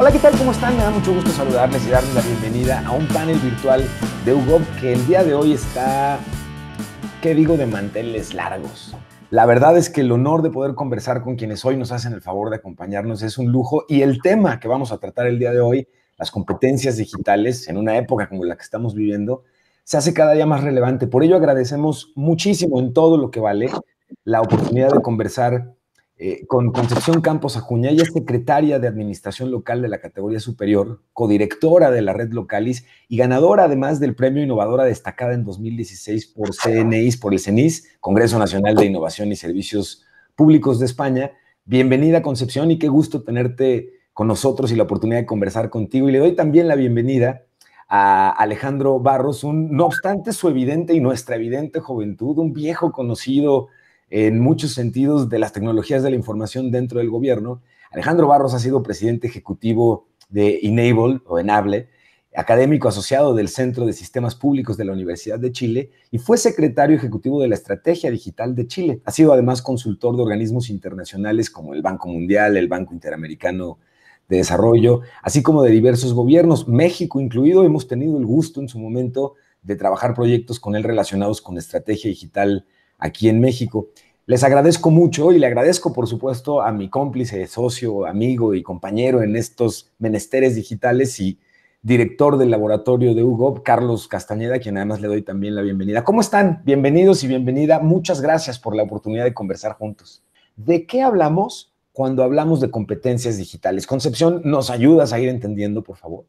Hola, ¿qué tal? ¿Cómo están? Me da mucho gusto saludarles y darles la bienvenida a un panel virtual de UGOP que el día de hoy está, ¿qué digo?, de manteles largos. La verdad es que el honor de poder conversar con quienes hoy nos hacen el favor de acompañarnos es un lujo y el tema que vamos a tratar el día de hoy, las competencias digitales en una época como la que estamos viviendo, se hace cada día más relevante. Por ello agradecemos muchísimo en todo lo que vale la oportunidad de conversar eh, con Concepción Campos Acuña. Ella es secretaria de Administración Local de la categoría superior, codirectora de la red Localis y ganadora además del Premio Innovadora Destacada en 2016 por CNIS, por el CENIS, Congreso Nacional de Innovación y Servicios Públicos de España. Bienvenida Concepción y qué gusto tenerte con nosotros y la oportunidad de conversar contigo. Y le doy también la bienvenida a Alejandro Barros, un, no obstante su evidente y nuestra evidente juventud, un viejo conocido en muchos sentidos de las tecnologías de la información dentro del gobierno. Alejandro Barros ha sido presidente ejecutivo de Enable o Enable, académico asociado del Centro de Sistemas Públicos de la Universidad de Chile y fue secretario ejecutivo de la Estrategia Digital de Chile. Ha sido además consultor de organismos internacionales como el Banco Mundial, el Banco Interamericano de Desarrollo, así como de diversos gobiernos, México incluido. Hemos tenido el gusto en su momento de trabajar proyectos con él relacionados con estrategia digital aquí en México. Les agradezco mucho y le agradezco, por supuesto, a mi cómplice, socio, amigo y compañero en estos menesteres digitales y director del laboratorio de UGOP, Carlos Castañeda, quien además le doy también la bienvenida. ¿Cómo están? Bienvenidos y bienvenida. Muchas gracias por la oportunidad de conversar juntos. ¿De qué hablamos cuando hablamos de competencias digitales? Concepción, ¿nos ayudas a ir entendiendo, por favor?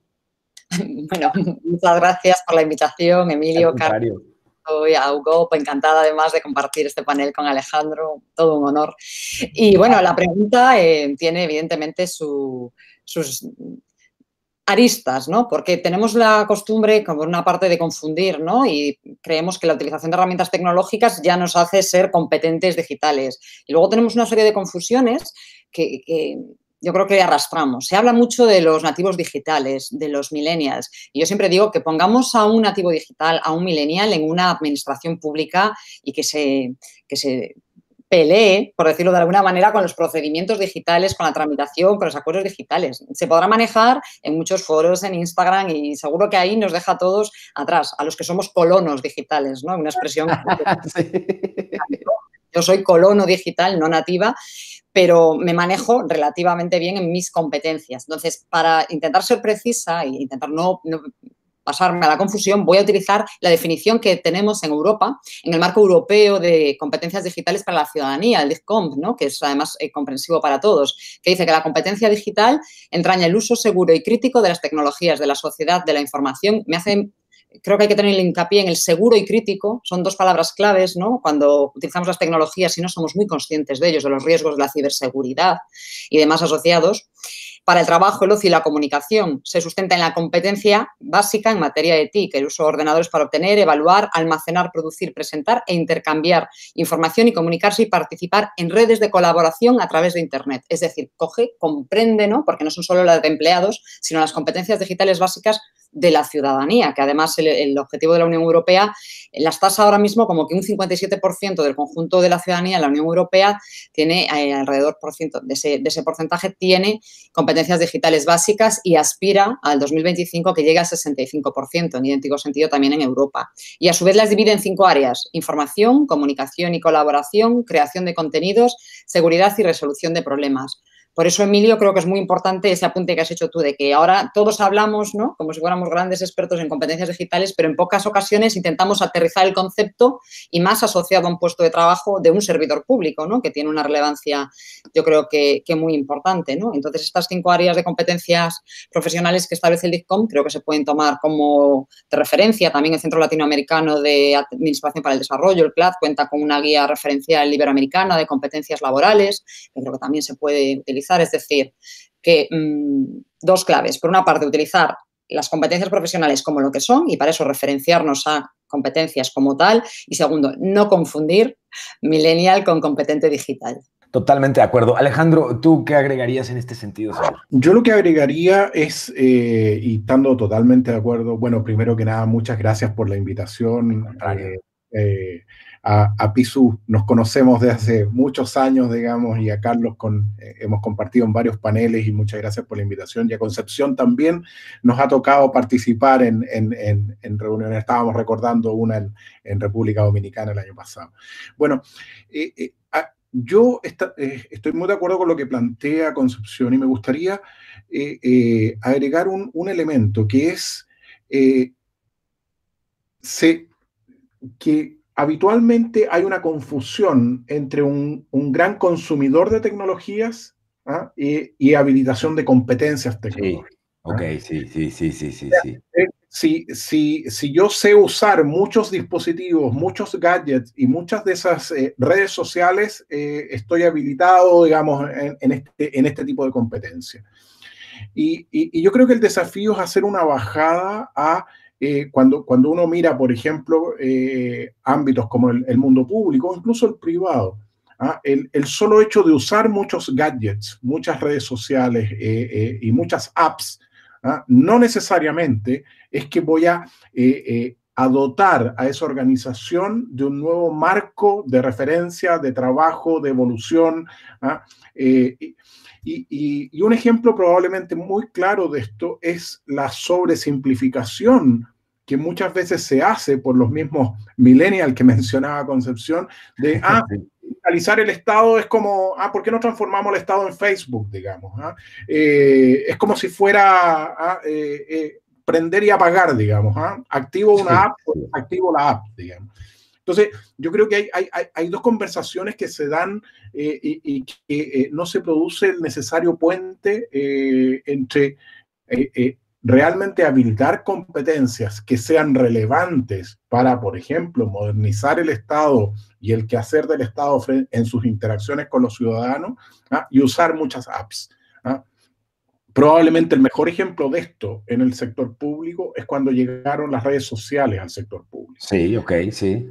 Bueno, muchas gracias por la invitación, Emilio, Carlos soy a Hugo, encantada además de compartir este panel con Alejandro, todo un honor. Y bueno, la pregunta eh, tiene evidentemente sus aristas, ¿no? Porque tenemos la costumbre, como una parte, de confundir, ¿no? Y creemos que la utilización de herramientas tecnológicas ya nos hace ser competentes digitales. Y luego tenemos una serie de confusiones que yo creo que arrastramos. Se habla mucho de los nativos digitales, de los millennials. Y yo siempre digo que pongamos a un nativo digital, a un millennial en una administración pública y que se, que se pelee, por decirlo de alguna manera, con los procedimientos digitales, con la tramitación, con los acuerdos digitales. Se podrá manejar en muchos foros, en Instagram, y seguro que ahí nos deja a todos atrás, a los que somos colonos digitales, ¿no? Una expresión. Yo soy colono digital, no nativa, pero me manejo relativamente bien en mis competencias. Entonces, para intentar ser precisa e intentar no, pasarme a la confusión, voy a utilizar la definición que tenemos en Europa, en el marco europeo de competencias digitales para la ciudadanía, el DICCOMP, ¿no? que es además eh, comprensivo para todos, que dice que la competencia digital entraña el uso seguro y crítico de las tecnologías, de la sociedad, de la información. Me hace creo que hay que tener el hincapié en el seguro y crítico. Son dos palabras claves, ¿no? Cuando utilizamos las tecnologías y no somos muy conscientes de ellos, de los riesgos de la ciberseguridad y demás asociados. Para el trabajo, el ocio y la comunicación se sustenta en la competencia básica en materia de TIC, el uso de ordenadores para obtener, evaluar, almacenar, producir, presentar e intercambiar información y comunicarse y participar en redes de colaboración a través de Internet. Es decir, coge, comprende, ¿no? porque no son solo las de empleados, sino las competencias digitales básicas de la ciudadanía, que además el, objetivo de la Unión Europea las tasa ahora mismo como que un 57% del conjunto de la ciudadanía en la Unión Europea tiene eh, alrededor de, ese, de ese porcentaje tiene competencias digitales básicas y aspira al 2025 que llegue al 65%, en idéntico sentido también en Europa. Y a su vez las divide en cinco áreas, información, comunicación y colaboración, creación de contenidos, seguridad y resolución de problemas. Por eso, Emilio, creo que es muy importante ese apunte que has hecho tú de que ahora todos hablamos, ¿no? Como si fuéramos grandes expertos en competencias digitales, pero en pocas ocasiones intentamos aterrizar el concepto y más asociado a un puesto de trabajo de un servidor público, ¿no? Que tiene una relevancia, yo creo que, muy importante, ¿no? Entonces, estas cinco áreas de competencias profesionales que establece el DICCOM creo que se pueden tomar como de referencia. También el Centro Latinoamericano de Administración para el Desarrollo, el CLAD, cuenta con una guía referencial iberoamericana de competencias laborales, que creo que también se puede utilizar es decir, que mm, dos claves. Por una parte, utilizar las competencias profesionales como lo que son y para eso referenciarnos a competencias como tal. Y segundo, no confundir millennial con competente digital. Totalmente de acuerdo. Alejandro, ¿tú qué agregarías en este sentido? Yo lo que agregaría es, eh, y estando totalmente de acuerdo, bueno, primero que nada, muchas gracias por la invitación. Eh, Eh, a, Pisu nos conocemos desde hace muchos años, digamos, y a Carlos con, eh, hemos compartido en varios paneles y muchas gracias por la invitación. Y a Concepción también nos ha tocado participar en, en, en, reuniones, estábamos recordando una en, República Dominicana el año pasado. Bueno, eh, eh, yo está, estoy muy de acuerdo con lo que plantea Concepción y me gustaría agregar un, un, elemento que es que habitualmente hay una confusión entre un, un gran consumidor de tecnologías ¿ah? y, y, habilitación de competencias tecnológicas. Sí. Ok, sí, sí, sí, sí, sí. sí. Si, si, si yo sé usar muchos dispositivos, muchos gadgets y muchas de esas eh, redes sociales, eh, estoy habilitado, digamos, en, en, este, en este tipo de competencia. Y, y, y, yo creo que el desafío es hacer una bajada a eh, cuando, cuando uno mira, por ejemplo, eh, ámbitos como el, el, mundo público, incluso el privado, ¿ah? el, el, solo hecho de usar muchos gadgets, muchas redes sociales eh, y muchas apps, ¿ah? no necesariamente es que voy a, a dotar a esa organización de un nuevo marco de referencia, de trabajo, de evolución. ¿ah? Y, y, y, un ejemplo probablemente muy claro de esto es la sobresimplificación que muchas veces se hace por los mismos millennials que mencionaba Concepción, de, ah, digitalizar el Estado es como, ah, ¿por qué no transformamos el Estado en Facebook, digamos? ¿ah? Eh, es como si fuera ah, eh, eh, prender y apagar, digamos. ¿ah? Activo una app, activo la app, digamos. Entonces, yo creo que hay, hay, hay dos conversaciones que se dan eh, y, que eh, no se produce el necesario puente eh, entre eh, realmente habilitar competencias que sean relevantes para, por ejemplo, modernizar el Estado y el quehacer del Estado en sus interacciones con los ciudadanos ¿ah? y usar muchas apps. ¿ah? Probablemente el mejor ejemplo de esto en el sector público es cuando llegaron las redes sociales al sector público. Sí, ok, sí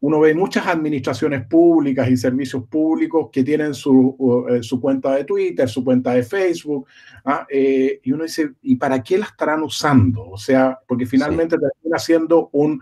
uno ve muchas administraciones públicas y servicios públicos que tienen su, uh, su cuenta de Twitter, su cuenta de Facebook, ¿ah? eh, y uno dice, ¿y para qué la estarán usando? O sea, porque finalmente sí. termina siendo un,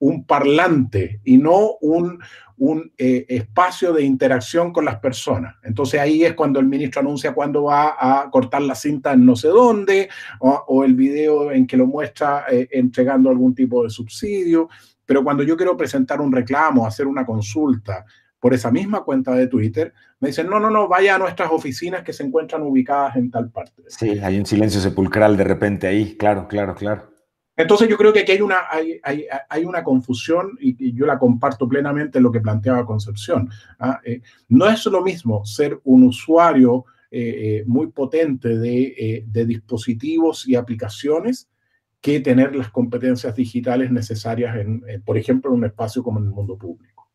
un parlante y no un, un eh, espacio de interacción con las personas. Entonces ahí es cuando el ministro anuncia cuándo va a cortar la cinta en no sé dónde, o, o el video en que lo muestra eh, entregando algún tipo de subsidio. Pero cuando yo quiero presentar un reclamo, hacer una consulta por esa misma cuenta de Twitter, me dicen, no, no, no, vaya a nuestras oficinas que se encuentran ubicadas en tal parte. Sí, hay un silencio sepulcral de repente ahí, claro, claro, claro. Entonces yo creo que aquí hay una, hay, hay, hay una confusión y, y, yo la comparto plenamente en lo que planteaba Concepción. ¿ah? Eh, no es lo mismo ser un usuario eh, eh, muy potente de, eh, de dispositivos y aplicaciones que tener las competencias digitales necesarias, en, en, por ejemplo, en un espacio como en el mundo público.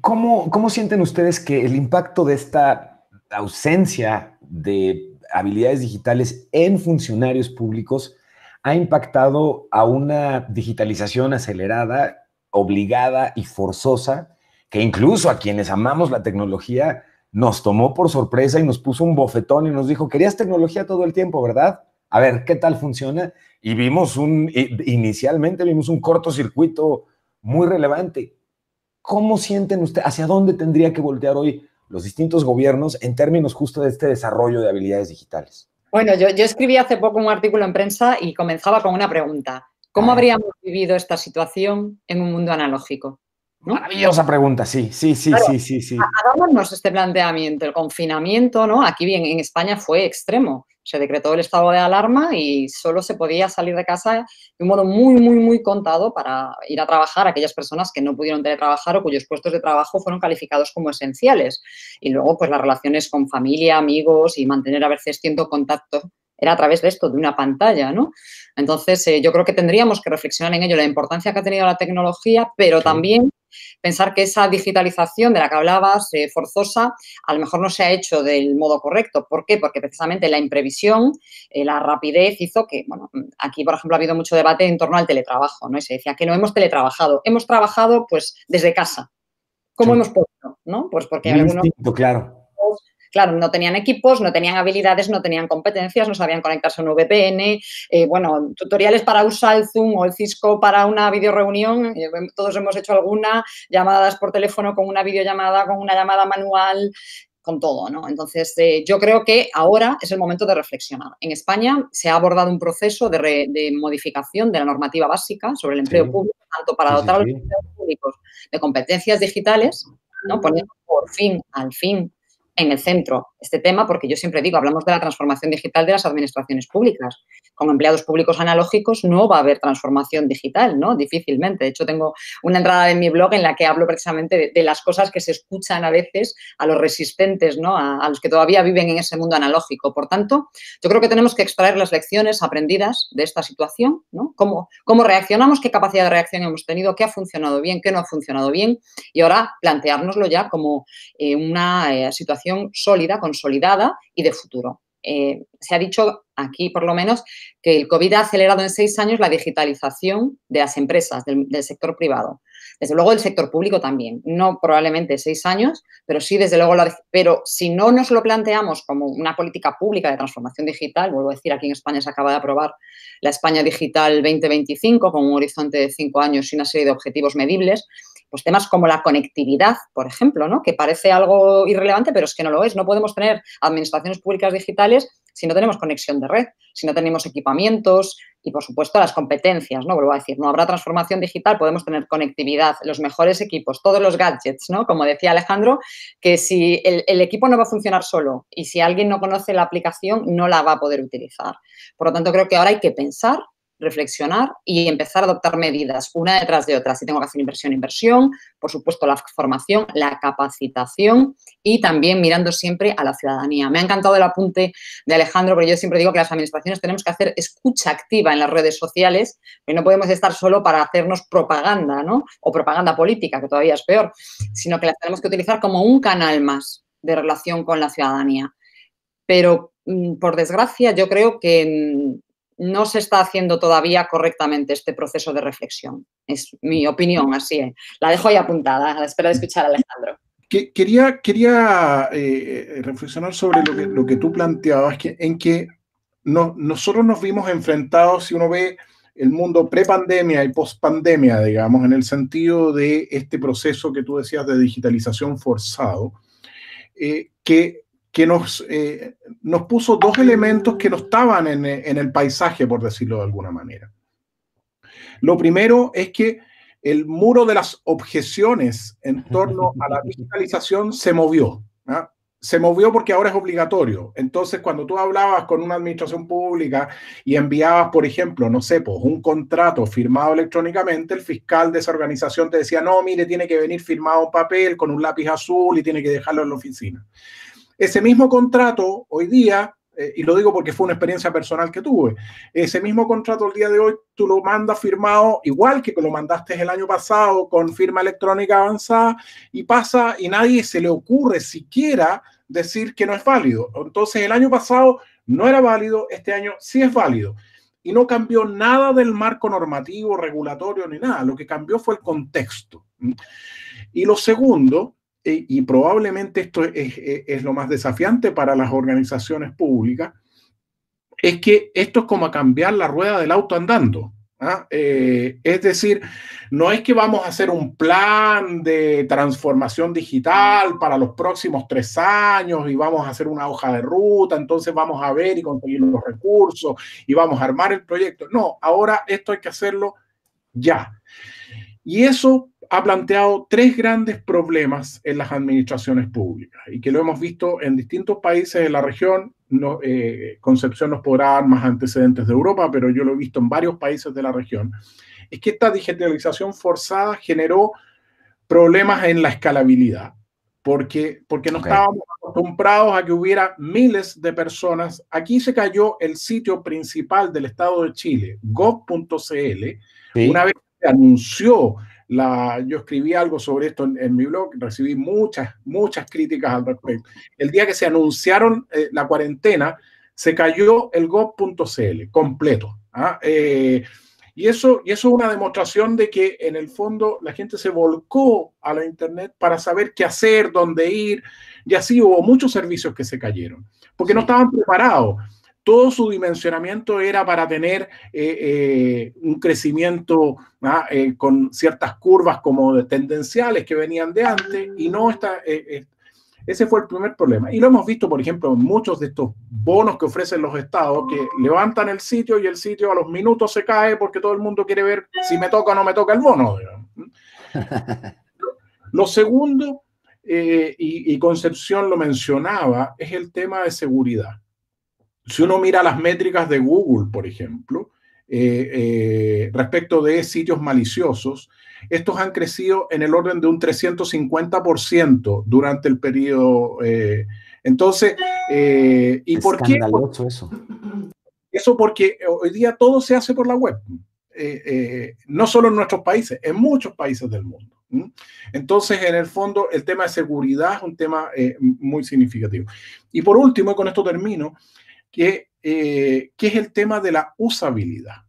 ¿Cómo, ¿Cómo sienten ustedes que el impacto de esta ausencia de habilidades digitales en funcionarios públicos ha impactado a una digitalización acelerada, obligada y forzosa, que incluso a quienes amamos la tecnología nos tomó por sorpresa y nos puso un bofetón y nos dijo, querías tecnología todo el tiempo, ¿verdad? A ver qué tal funciona. Y vimos un, inicialmente vimos un cortocircuito muy relevante. ¿Cómo sienten ustedes, hacia dónde tendría que voltear hoy los distintos gobiernos en términos justo de este desarrollo de habilidades digitales? Bueno, yo, yo escribí hace poco un artículo en prensa y comenzaba con una pregunta. ¿Cómo ah. habríamos vivido esta situación en un mundo analógico? ¿no? Maravillosa pregunta, sí, sí, sí, claro, sí, sí, sí. Hagámonos este planteamiento. El confinamiento, ¿no? Aquí bien, en España fue extremo se decretó el estado de alarma y solo se podía salir de casa de un modo muy, muy, muy contado para ir a trabajar a aquellas personas que no pudieron teletrabajar o cuyos puestos de trabajo fueron calificados como esenciales. Y luego, pues las relaciones con familia, amigos y mantener a veces cierto contacto era a través de esto, de una pantalla, ¿no? Entonces, eh, yo creo que tendríamos que reflexionar en ello, la importancia que ha tenido la tecnología, pero también pensar que esa digitalización de la que hablabas, eh, forzosa, a lo mejor no se ha hecho del modo correcto. ¿Por qué? Porque precisamente la imprevisión, eh, la rapidez hizo que, bueno, aquí, por ejemplo, ha habido mucho debate en torno al teletrabajo, ¿no? Y se decía que no hemos teletrabajado, hemos trabajado, pues, desde casa. ¿Cómo sí. hemos podido? ¿no? Pues porque Muy algunos... Distinto, claro claro, no tenían equipos, no tenían habilidades, no tenían competencias, no sabían conectarse a un VPN, eh, bueno, tutoriales para usar el Zoom o el Cisco para una videoreunión, eh, todos hemos hecho alguna, llamadas por teléfono con una videollamada, con una llamada manual, con todo, ¿no? Entonces, eh, yo creo que ahora es el momento de reflexionar. En España se ha abordado un proceso de, modificación de la normativa básica sobre el empleo público, tanto para dotar a los empleados públicos de competencias digitales, ¿no? Poniendo por fin, al fin, en el centro este tema, porque yo siempre digo, hablamos de la transformación digital de las administraciones públicas. Con empleados públicos analógicos no va a haber transformación digital, ¿no? Difícilmente. De hecho, tengo una entrada en mi blog en la que hablo precisamente de, las cosas que se escuchan a veces a los resistentes, ¿no? A, los que todavía viven en ese mundo analógico. Por tanto, yo creo que tenemos que extraer las lecciones aprendidas de esta situación, ¿no? Cómo, cómo reaccionamos, qué capacidad de reacción hemos tenido, qué ha funcionado bien, qué no ha funcionado bien, y ahora planteárnoslo ya como eh, una eh, situación sólida, consolidada y de futuro. Eh, se ha dicho aquí, por lo menos, que el COVID ha acelerado en seis años la digitalización de las empresas, del, sector privado. Desde luego, del sector público también. No probablemente seis años, pero sí, desde luego, pero si no nos lo planteamos como una política pública de transformación digital, vuelvo a decir, aquí en España se acaba de aprobar la España Digital 2025 con un horizonte de cinco años y una serie de objetivos medibles, pues temas como la conectividad, por ejemplo, ¿no? que parece algo irrelevante, pero es que no lo es. No podemos tener administraciones públicas digitales si no tenemos conexión de red, si no tenemos equipamientos y, por supuesto, las competencias, ¿no? Vuelvo a decir, no habrá transformación digital, podemos tener conectividad, los mejores equipos, todos los gadgets, ¿no? Como decía Alejandro, que si el, el equipo no va a funcionar solo y si alguien no conoce la aplicación, no la va a poder utilizar. Por lo tanto, creo que ahora hay que pensar reflexionar y empezar a adoptar medidas una detrás de otra. Si tengo que hacer inversión, inversión, por supuesto la formación, la capacitación y también mirando siempre a la ciudadanía. Me ha encantado el apunte de Alejandro, pero yo siempre digo que las administraciones tenemos que hacer escucha activa en las redes sociales, y no podemos estar solo para hacernos propaganda, ¿no? O propaganda política, que todavía es peor, sino que las tenemos que utilizar como un canal más de relación con la ciudadanía. Pero, mm, por desgracia, yo creo que no se está haciendo todavía correctamente este proceso de reflexión. Es mi opinión, así. ¿eh? La dejo ahí apuntada, a la espera de escuchar a Alejandro. Quería, quería eh, reflexionar sobre lo que, lo que tú planteabas, que, en que no, nosotros nos vimos enfrentados, si uno ve el mundo pre-pandemia y post-pandemia, digamos, en el sentido de este proceso que tú decías de digitalización forzado, eh, que que nos, eh, nos puso dos elementos que no estaban en, en, el paisaje, por decirlo de alguna manera. Lo primero es que el muro de las objeciones en torno a la digitalización se movió. ¿ah? Se movió porque ahora es obligatorio. Entonces, cuando tú hablabas con una administración pública y enviabas, por ejemplo, no sé, pues un contrato firmado electrónicamente, el fiscal de esa organización te decía, no, mire, tiene que venir firmado en papel con un lápiz azul y tiene que dejarlo en la oficina. Ese mismo contrato hoy día, eh, y lo digo porque fue una experiencia personal que tuve, ese mismo contrato el día de hoy tú lo mandas firmado igual que lo mandaste el año pasado con firma electrónica avanzada y pasa y nadie se le ocurre siquiera decir que no es válido. Entonces el año pasado no era válido, este año sí es válido. Y no cambió nada del marco normativo, regulatorio ni nada. Lo que cambió fue el contexto. Y lo segundo y probablemente esto es, lo más desafiante para las organizaciones públicas, es que esto es como cambiar la rueda del auto andando. ¿ah? Eh, es decir, no es que vamos a hacer un plan de transformación digital para los próximos tres años y vamos a hacer una hoja de ruta, entonces vamos a ver y conseguir los recursos y vamos a armar el proyecto. No, ahora esto hay que hacerlo ya. Y eso ha planteado tres grandes problemas en las administraciones públicas y que lo hemos visto en distintos países de la región. No, eh, Concepción nos podrá dar más antecedentes de Europa, pero yo lo he visto en varios países de la región. Es que esta digitalización forzada generó problemas en la escalabilidad, porque, porque no estábamos acostumbrados a que hubiera miles de personas. Aquí se cayó el sitio principal del Estado de Chile, gov.cl, una vez que se anunció yo escribí algo sobre esto en, mi blog, recibí muchas, muchas críticas al respecto. El día que se anunciaron eh, la cuarentena, se cayó el gov.cl completo. ¿ah? Eh, Y eso, y eso es una demostración de que en el fondo la gente se volcó a la Internet para saber qué hacer, dónde ir, y así hubo muchos servicios que se cayeron, porque no estaban preparados. Todo su dimensionamiento era para tener eh, eh, un crecimiento ¿ah? eh, con ciertas curvas como tendenciales que venían de antes y no está, ese fue el primer problema. Y lo hemos visto, por ejemplo, en muchos de estos bonos que ofrecen los estados, que levantan el sitio y el sitio a los minutos se cae porque todo el mundo quiere ver si me toca o no me toca el bono. Lo segundo, y, Concepción lo mencionaba, es el tema de seguridad. Si uno mira las métricas de Google, por ejemplo, eh, eh, respecto de sitios maliciosos, estos han crecido en el orden de un 350% durante el periodo. Eh, entonces, eh, ¿y por qué? eso. Eso porque hoy día todo se hace por la web. No solo en nuestros países, en muchos países del mundo. Entonces, en el fondo, el tema de seguridad es un tema muy significativo. Y por último, y con esto termino, que, que es el tema de la usabilidad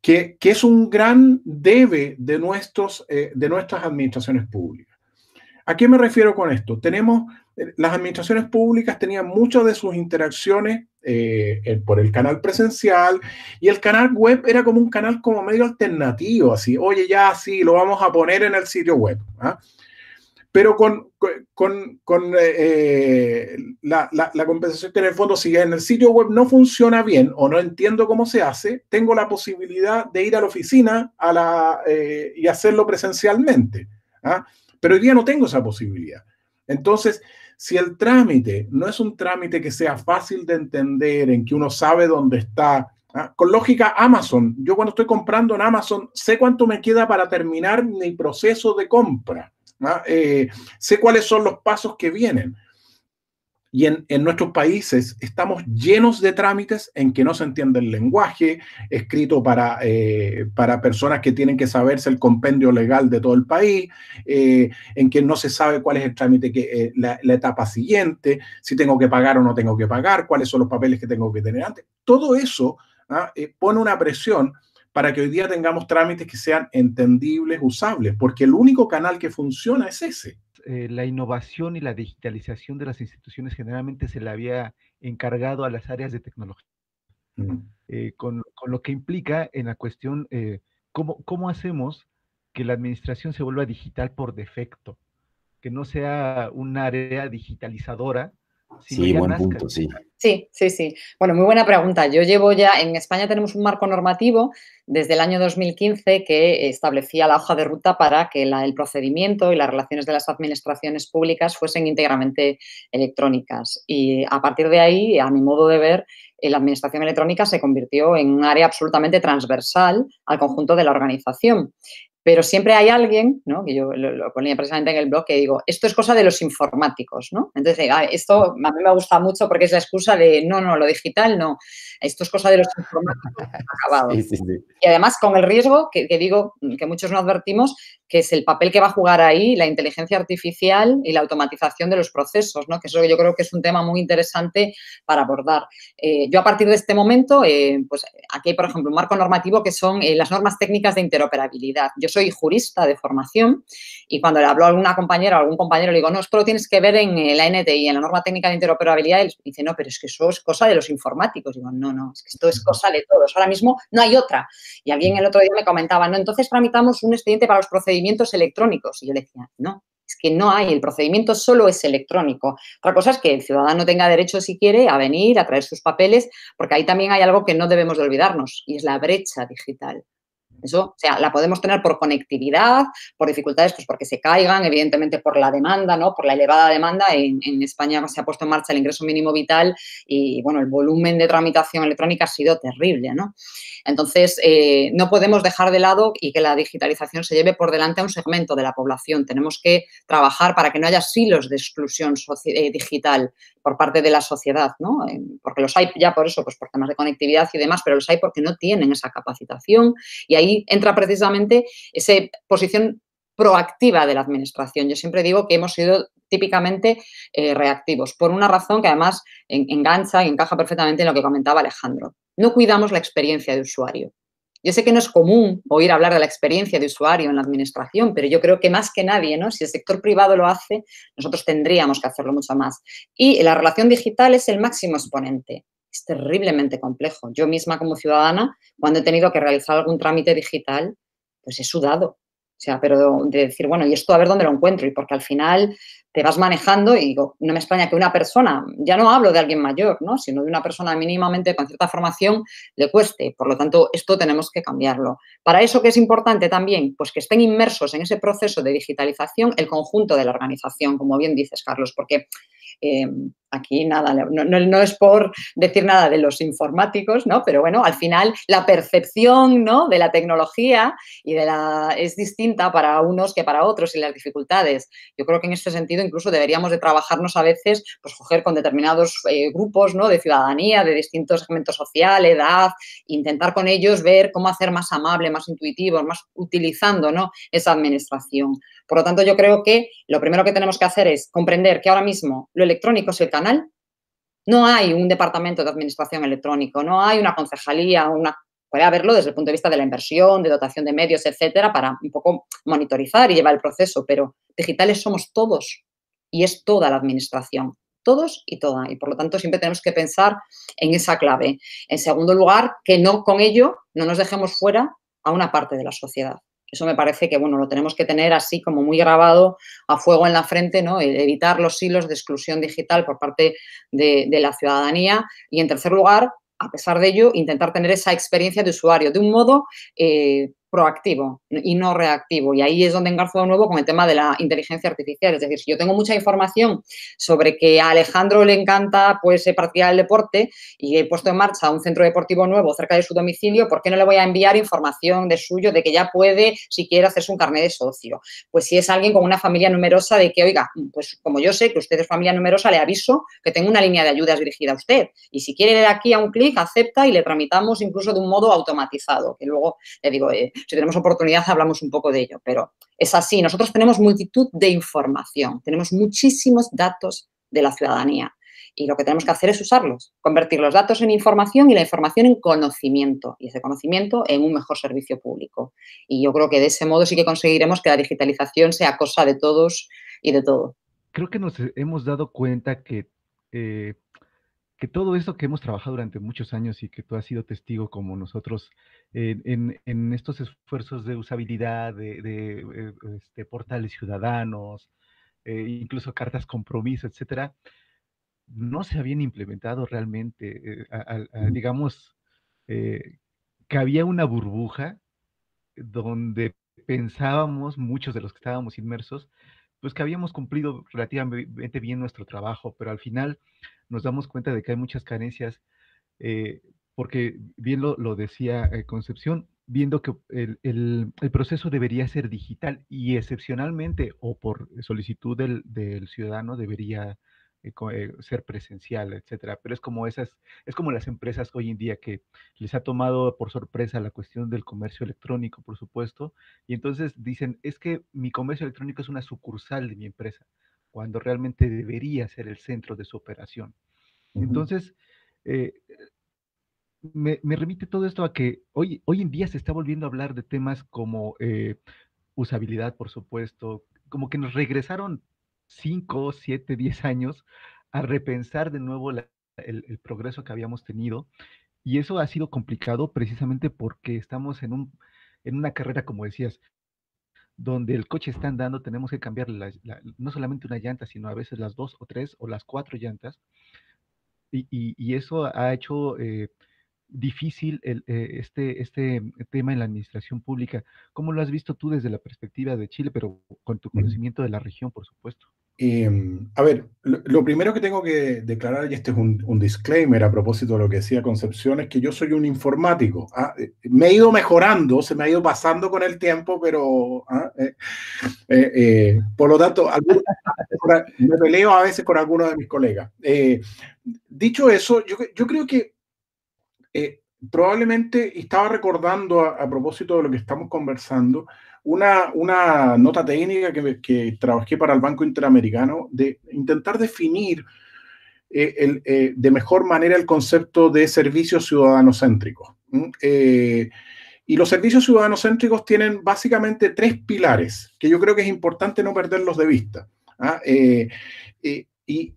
que, es un gran debe de, nuestros, eh, de nuestras administraciones públicas. ¿A qué me refiero con esto? Tenemos, eh, las administraciones públicas tenían muchas de sus interacciones eh, por el canal presencial y el canal web era como un canal como medio alternativo, así, oye, ya sí, lo vamos a poner en el sitio web. ¿ah? Pero con, con, con eh, eh, la, la, compensación que en el fondo, si en el sitio web no funciona bien o no entiendo cómo se hace, tengo la posibilidad de ir a la oficina a la, eh, y hacerlo presencialmente. ¿ah? Pero hoy día no tengo esa posibilidad. Entonces, si el trámite no es un trámite que sea fácil de entender, en que uno sabe dónde está, ¿ah? con lógica Amazon, yo cuando estoy comprando en Amazon sé cuánto me queda para terminar mi proceso de compra. Eh, sé cuáles son los pasos que vienen. Y en, nuestros países estamos llenos de trámites en que no se entiende el lenguaje escrito para, eh, para personas que tienen que saberse el compendio legal de todo el país, eh, en que no se sabe cuál es el trámite, que, la, etapa siguiente, si tengo que pagar o no tengo que pagar, cuáles son los papeles que tengo que tener antes. Todo eso pone una presión para que hoy día tengamos trámites que sean entendibles, usables, porque el único canal que funciona es ese. Eh, la innovación y la digitalización de las instituciones generalmente se le había encargado a las áreas de tecnología, mm. eh, con, lo que implica en la cuestión, eh, ¿cómo, ¿cómo hacemos que la administración se vuelva digital por defecto? Que no sea un área digitalizadora, Sí, buen punto, sí. Sí, sí, sí. Bueno, muy buena pregunta. Yo llevo ya, en España tenemos un marco normativo desde el año 2015 que establecía la hoja de ruta para que el procedimiento y las relaciones de las administraciones públicas fuesen íntegramente electrónicas. Y a partir de ahí, a mi modo de ver, la administración electrónica se convirtió en un área absolutamente transversal al conjunto de la organización. Pero siempre hay alguien, ¿no? que yo lo, ponía precisamente en el blog, que digo, esto es cosa de los informáticos, ¿no? Entonces, ah, esto a mí me gusta mucho porque es la excusa de, no, no, lo digital no, esto es cosa de los informáticos acabados. Y además con el riesgo, que, digo, que muchos no advertimos, que es el papel que va a jugar ahí la inteligencia artificial y la automatización de los procesos, ¿no? Que eso yo creo que es un tema muy interesante para abordar. Eh, yo a partir de este momento, eh, pues aquí hay, por ejemplo, un marco normativo que son eh, las normas técnicas de interoperabilidad. Yo soy jurista de formación y cuando le hablo a alguna compañera o algún compañero le digo, no, esto lo tienes que ver en eh, la NTI, en la norma técnica de interoperabilidad, y dice, no, pero es que eso es cosa de los informáticos. digo, no, no, es que esto es cosa de todos. Ahora mismo no hay otra. Y alguien el otro día me comentaba, no, entonces tramitamos un expediente para los procedimientos electrónicos. Y yo le decía, no, es que no hay, el procedimiento solo es electrónico. Otra cosa es que el ciudadano tenga derecho, si quiere, a venir, a traer sus papeles, porque ahí también hay algo que no debemos de olvidarnos, y es la brecha digital. Eso, o sea, la podemos tener por conectividad, por dificultades, pues porque se caigan, evidentemente por la demanda, ¿no? Por la elevada demanda. En, España se ha puesto en marcha el ingreso mínimo vital y, bueno, el volumen de tramitación electrónica ha sido terrible, ¿no? Entonces, eh, no podemos dejar de lado y que la digitalización se lleve por delante a un segmento de la población. Tenemos que trabajar para que no haya silos de exclusión eh, digital por parte de la sociedad, ¿no? Eh, porque los hay ya por eso, pues por temas de conectividad y demás, pero los hay porque no tienen esa capacitación y ahí entra precisamente esa posición proactiva de la administración. Yo siempre digo que hemos sido típicamente eh, reactivos, por una razón que además engancha y encaja perfectamente en lo que comentaba Alejandro. No cuidamos la experiencia de usuario. Yo sé que no es común oír hablar de la experiencia de usuario en la administración, pero yo creo que más que nadie, ¿no? Si el sector privado lo hace, nosotros tendríamos que hacerlo mucho más. Y la relación digital es el máximo exponente. Es terriblemente complejo. Yo misma como ciudadana, cuando he tenido que realizar algún trámite digital, pues he sudado. O sea, pero de decir, bueno, y esto a ver dónde lo encuentro. Y porque al final te vas manejando y digo, no me extraña que una persona, ya no hablo de alguien mayor, ¿no? sino de una persona mínimamente con cierta formación, le cueste. Por lo tanto, esto tenemos que cambiarlo. Para eso, ¿qué es importante también? Pues que estén inmersos en ese proceso de digitalización el conjunto de la organización, como bien dices, Carlos, porque eh, aquí nada, no, es por decir nada de los informáticos, ¿no? Pero bueno, al final la percepción, ¿no? De la tecnología y de la es distinta para unos que para otros y las dificultades. Yo creo que en este sentido incluso deberíamos de trabajarnos a veces, pues coger con determinados eh, grupos, ¿no? De ciudadanía, de distintos segmentos sociales, edad, intentar con ellos ver cómo hacer más amable, más intuitivo, más utilizando, ¿no? Esa administración. Por lo tanto, yo creo que lo primero que tenemos que hacer es comprender que ahora mismo lo electrónico es el canal. No hay un departamento de administración electrónico, no hay una concejalía, una puede haberlo desde el punto de vista de la inversión, de dotación de medios, etcétera, para un poco monitorizar y llevar el proceso, pero digitales somos todos y es toda la administración, todos y toda. Y por lo tanto siempre tenemos que pensar en esa clave. En segundo lugar, que no con ello no nos dejemos fuera a una parte de la sociedad. Eso me parece que, bueno, lo tenemos que tener así como muy grabado a fuego en la frente, ¿no? E-, evitar los hilos de exclusión digital por parte de, la ciudadanía. Y, en tercer lugar, a pesar de ello, intentar tener esa experiencia de usuario de un modo eh, proactivo y no reactivo. Y ahí es donde engarzo de nuevo con el tema de la inteligencia artificial. Es decir, si yo tengo mucha información sobre que a Alejandro le encanta pues eh, practicar el deporte y he puesto en marcha un centro deportivo nuevo cerca de su domicilio, ¿por qué no le voy a enviar información de suyo de que ya puede, si quiere, hacerse un carnet de socio? Pues si es alguien con una familia numerosa, de que, oiga, pues como yo sé que usted es familia numerosa, le aviso que tengo una línea de ayudas dirigida a usted. Y si quiere de aquí a un clic, acepta y le tramitamos incluso de un modo automatizado, que luego le digo, eh, si tenemos oportunidad hablamos un poco de ello, pero es así. Nosotros tenemos multitud de información, tenemos muchísimos datos de la ciudadanía y lo que tenemos que hacer es usarlos, convertir los datos en información y la información en conocimiento y ese conocimiento en un mejor servicio público. Y yo creo que de ese modo sí que conseguiremos que la digitalización sea cosa de todos y de todo. Creo que nos hemos dado cuenta que eh, que todo esto que hemos trabajado durante muchos años y que tú has sido testigo como nosotros en, estos esfuerzos de usabilidad, de, eh, este, portales ciudadanos, eh, incluso cartas compromiso, etcétera, no se habían implementado realmente, eh, digamos, que había una burbuja donde pensábamos, muchos de los que estábamos inmersos, pues que habíamos cumplido relativamente bien nuestro trabajo, pero al final nos damos cuenta de que hay muchas carencias, eh, porque bien lo, decía eh, Concepción, viendo que el, proceso debería ser digital y excepcionalmente o por solicitud del, ciudadano debería ser presencial, etcétera. Pero es como esas, es como las empresas hoy en día que les ha tomado por sorpresa la cuestión del comercio electrónico, por supuesto, y entonces dicen, es que mi comercio electrónico es una sucursal de mi empresa cuando realmente debería ser el centro de su operación. Entonces, eh, me, remite todo esto a que hoy, hoy en día se está volviendo a hablar de temas como eh, usabilidad, por supuesto, como que nos regresaron 5, 7, 10 años a repensar de nuevo el, el, progreso que habíamos tenido. Y eso ha sido complicado precisamente porque estamos en, un, en una carrera, como decías, donde el coche está andando, tenemos que cambiar no solamente una llanta, sino a veces las dos o tres o las cuatro llantas. Y, y, eso ha hecho eh, difícil el, eh, este, este tema en la administración pública. ¿Cómo lo has visto tú desde la perspectiva de Chile, pero con tu conocimiento de la región, por supuesto? Em, a ver, lo, primero que tengo que declarar, y este es un, disclaimer a propósito de lo que decía Concepción, es que yo soy un informático. ¿ah? Eh, me he ido mejorando, se me ha ido pasando con el tiempo, pero ¿ah? eh, eh, por lo tanto, me peleo a veces con algunos de mis colegas. dicho eso, yo, yo creo que probablemente estaba recordando a propósito de lo que estamos conversando, una, una nota técnica que, que, trabajé para el Banco Interamericano de intentar definir eh, el, eh, de mejor manera el concepto de servicios ciudadanocéntricos. Eh, y los servicios ciudadanocéntricos tienen básicamente tres pilares que yo creo que es importante no perderlos de vista. ¿ah? y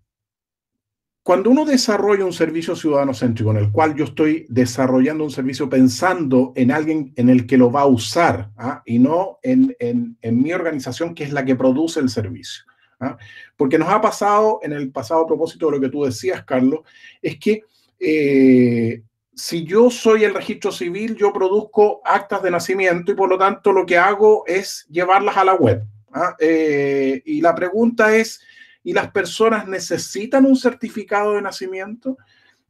cuando uno desarrolla un servicio ciudadano céntrico en el cual yo estoy desarrollando un servicio pensando en alguien en el que lo va a usar ¿ah? y no en, mi organización que es la que produce el servicio. ¿ah? Porque nos ha pasado en el pasado propósito de lo que tú decías, Carlos, es que eh, si yo soy el registro civil, yo produzco actas de nacimiento y por lo tanto lo que hago es llevarlas a la web. ¿ah? Eh, y la pregunta es, y las personas necesitan un certificado de nacimiento?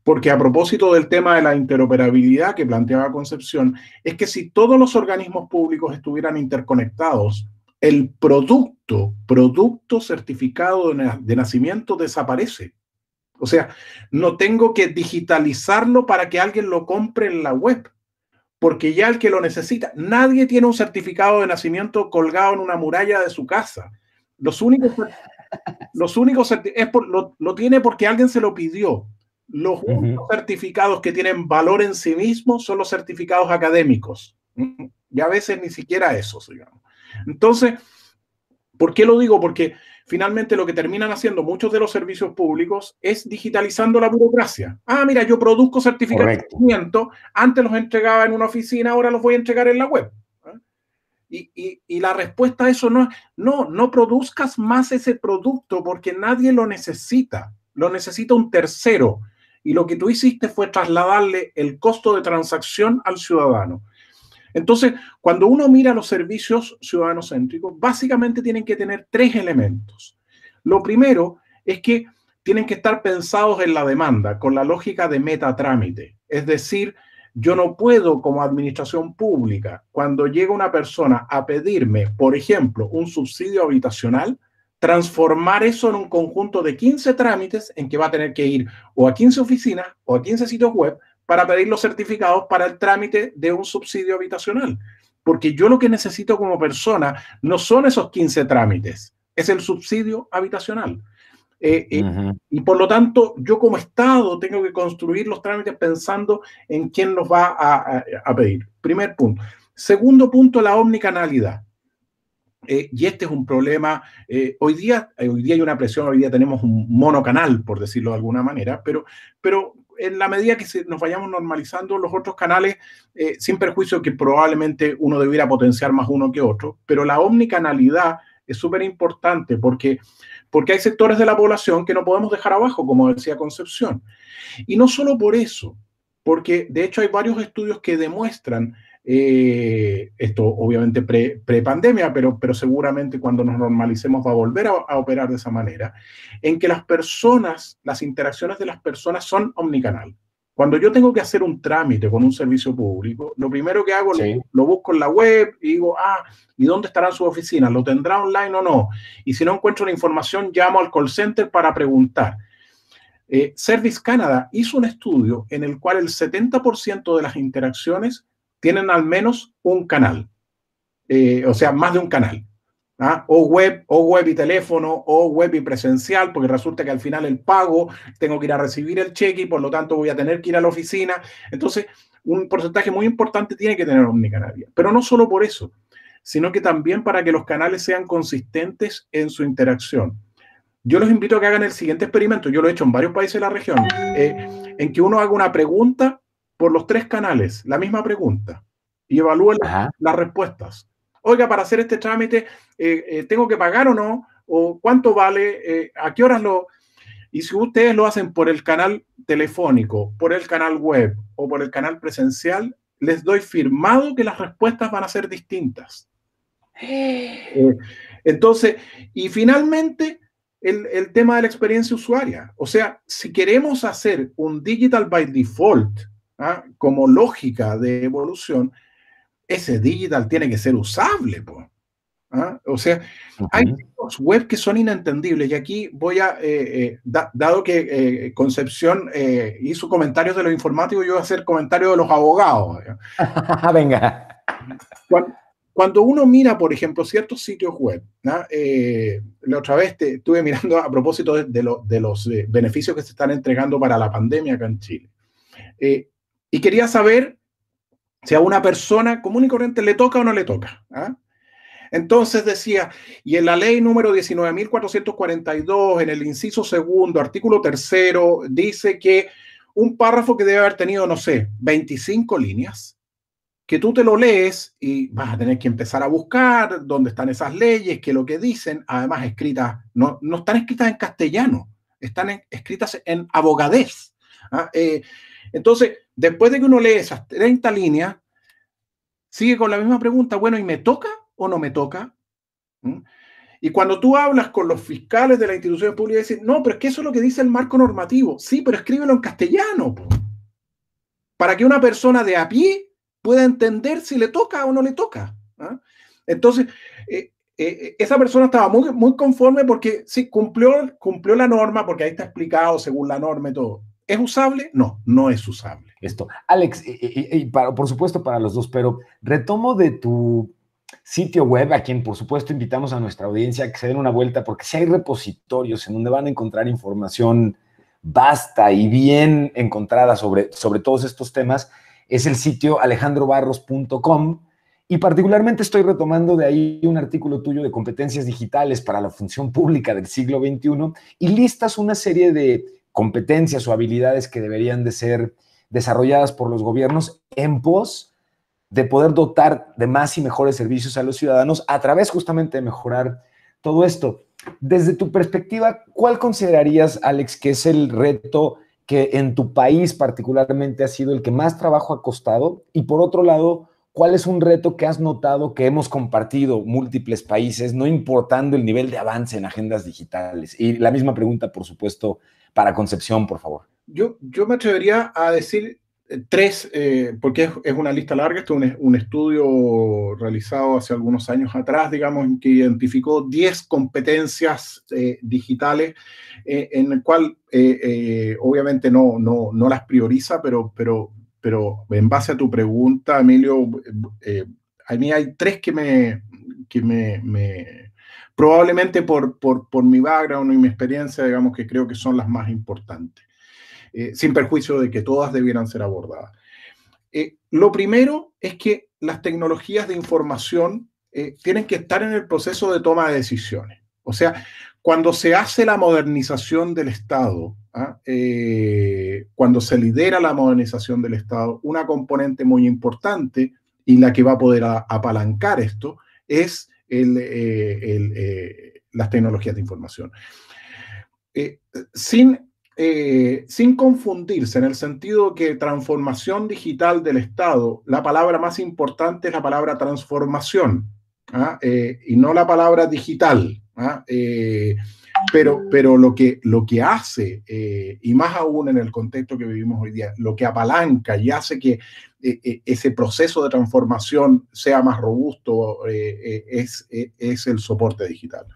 Porque a propósito del tema de la interoperabilidad que planteaba Concepción, es que si todos los organismos públicos estuvieran interconectados, el producto, producto certificado de, nacimiento desaparece. O sea, no tengo que digitalizarlo para que alguien lo compre en la web, porque ya el que lo necesita, nadie tiene un certificado de nacimiento colgado en una muralla de su casa. Los únicos los únicos es lo, tiene porque alguien se lo pidió. Los únicos certificados que tienen valor en sí mismos son los certificados académicos. Y a veces ni siquiera esos, digamos. Entonces, ¿por qué lo digo? Porque finalmente lo que terminan haciendo muchos de los servicios públicos es digitalizando la burocracia. Ah, mira, yo produzco certificados de antes los entregaba en una oficina, ahora los voy a entregar en la web. Y, la respuesta a eso no es, no, no produzcas más ese producto porque nadie lo necesita, lo necesita un tercero. Y lo que tú hiciste fue trasladarle el costo de transacción al ciudadano. Entonces, cuando uno mira los servicios ciudadanocéntricos, básicamente tienen que tener tres elementos. Lo primero es que tienen que estar pensados en la demanda, con la lógica de metatrámite. Es decir, yo no puedo como administración pública, cuando llega una persona a pedirme, por ejemplo, un subsidio habitacional, transformar eso en un conjunto de 15 trámites en que va a tener que ir o a 15 oficinas o a 15 sitios web para pedir los certificados para el trámite de un subsidio habitacional. Porque yo lo que necesito como persona no son esos 15 trámites, es el subsidio habitacional. Eh, eh, y por lo tanto, yo como Estado tengo que construir los trámites pensando en quién los va a, pedir. Primer punto. Segundo punto, la omnicanalidad. Eh, y este es un problema, hoy, día, hoy día hay una presión, hoy día tenemos un monocanal, por decirlo de alguna manera, pero, pero en la medida que nos vayamos normalizando los otros canales, sin perjuicio que probablemente uno debiera potenciar más uno que otro, pero la omnicanalidad es súper importante porque porque hay sectores de la población que no podemos dejar abajo, como decía Concepción. Y no solo por eso, porque de hecho hay varios estudios que demuestran, eh, esto obviamente pre-pandemia, pero, pero seguramente cuando nos normalicemos va a volver a, operar de esa manera, en que las personas, las interacciones de las personas son omnicanal. Cuando yo tengo que hacer un trámite con un servicio público, lo primero que hago es lo, busco en la web y digo, ah, ¿y dónde estarán sus oficinas? ¿Lo tendrá online o no? Y si no encuentro la información, llamo al call center para preguntar. Eh, Service Canada hizo un estudio en el cual el 70% de las interacciones tienen al menos un canal, eh, o sea, más de un canal. ¿Ah? o web, o web y teléfono, o web y presencial, porque resulta que al final el pago, tengo que ir a recibir el cheque y por lo tanto voy a tener que ir a la oficina. Entonces, un porcentaje muy importante tiene que tener omnicanalidad. Pero no solo por eso, sino que también para que los canales sean consistentes en su interacción. Yo los invito a que hagan el siguiente experimento, yo lo he hecho en varios países de la región, eh, en que uno haga una pregunta por los tres canales, la misma pregunta, y evalúe las respuestas oiga, para hacer este trámite, eh, eh, ¿tengo que pagar o no? ¿O cuánto vale? Eh, ¿A qué horas lo...? Y si ustedes lo hacen por el canal telefónico, por el canal web o por el canal presencial, les doy firmado que las respuestas van a ser distintas. entonces, y finalmente, el, el, tema de la experiencia usuaria. O sea, si queremos hacer un digital by default ¿ah? como lógica de evolución, ese digital tiene que ser usable. ¿ah? O sea, hay web que son inentendibles y aquí voy a, eh, eh, dado que eh, Concepción hizo comentarios de los informáticos, yo voy a hacer comentarios de los abogados. Venga. cuando uno mira, por ejemplo, ciertos sitios web, eh, la otra vez te, estuve mirando a propósito de, de los eh, beneficios que se están entregando para la pandemia acá en Chile. Eh, y quería saber si a una persona común y corriente le toca o no le toca. ¿ah? Entonces decía, y en la ley número 19.442, en el inciso segundo, artículo tercero, dice que un párrafo que debe haber tenido, no sé, 25 líneas, que tú te lo lees y vas a tener que empezar a buscar dónde están esas leyes, que lo que dicen, además escritas, no, no están escritas en castellano, están escritas en abogadez. ¿ah? Eh, entonces, después de que uno lee esas 30 líneas, sigue con la misma pregunta, bueno, ¿y me toca o no me toca? ¿Mm? Y cuando tú hablas con los fiscales de la institución pública, dicen, no, pero es que eso es lo que dice el marco normativo. Sí, pero escríbelo en castellano. Para que una persona de a pie pueda entender si le toca o no le toca. ¿ah? Entonces, eh, eh, esa persona estaba muy, muy conforme porque sí, cumplió, cumplió la norma, porque ahí está explicado según la norma y todo. ¿Es usable? No, no es usable. Esto. Alex, y, por supuesto para los dos, pero retomo de tu sitio web, a quien por supuesto invitamos a nuestra audiencia a que se den una vuelta, porque si hay repositorios en donde van a encontrar información vasta y bien encontrada sobre, sobre todos estos temas, es el sitio alejandrobarros.com. Y particularmente estoy retomando de ahí un artículo tuyo de competencias digitales para la función pública del siglo XXI y listas una serie de competencias o habilidades que deberían de ser desarrolladas por los gobiernos en pos de poder dotar de más y mejores servicios a los ciudadanos a través justamente de mejorar todo esto. Desde tu perspectiva, ¿cuál considerarías, Alex, que es el reto que en tu país particularmente ha sido el que más trabajo ha costado? Y por otro lado, ¿cuál es un reto que has notado que hemos compartido múltiples países, no importando el nivel de avance en agendas digitales? Y la misma pregunta, por supuesto, para Concepción, por favor. Yo, yo me atrevería a decir eh, tres, eh, porque es, una lista larga, esto es un, estudio realizado hace algunos años atrás, digamos, que identificó 10 competencias eh, digitales, en el cual obviamente no, no, no, las prioriza, pero, pero, pero en base a tu pregunta, Emilio, a mí hay tres que me, que me, me probablemente por, por, por mi background y mi experiencia, digamos, que creo que son las más importantes. Eh, sin perjuicio de que todas debieran ser abordadas. Eh, lo primero es que las tecnologías de información eh, tienen que estar en el proceso de toma de decisiones. O sea, cuando se hace la modernización del Estado, ¿ah? cuando se lidera la modernización del Estado, una componente muy importante y la que va a poder apalancar esto es las tecnologías de información. sin eh, sin confundirse, en el sentido que transformación digital del Estado, la palabra más importante es la palabra transformación ¿ah? eh, y no la palabra digital. ¿ah? Eh, pero, pero lo, que, lo que hace, y más aún en el contexto que vivimos hoy día, lo que apalanca y hace que ese proceso de transformación sea más robusto es, es el soporte digital.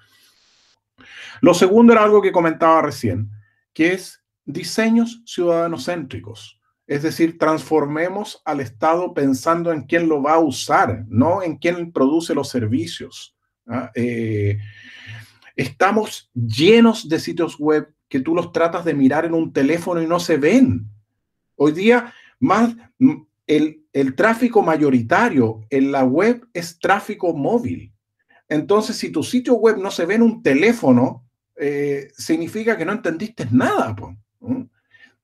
Lo segundo era algo que comentaba recién que es diseños ciudadanocéntricos. Es decir, transformemos al Estado pensando en quién lo va a usar, no en quién produce los servicios. ¿ah? Eh, estamos llenos de sitios web que tú los tratas de mirar en un teléfono y no se ven. Hoy día, más el, el tráfico mayoritario en la web es tráfico móvil. Entonces, si tu sitio web no se ve en un teléfono, eh, significa que no entendiste nada.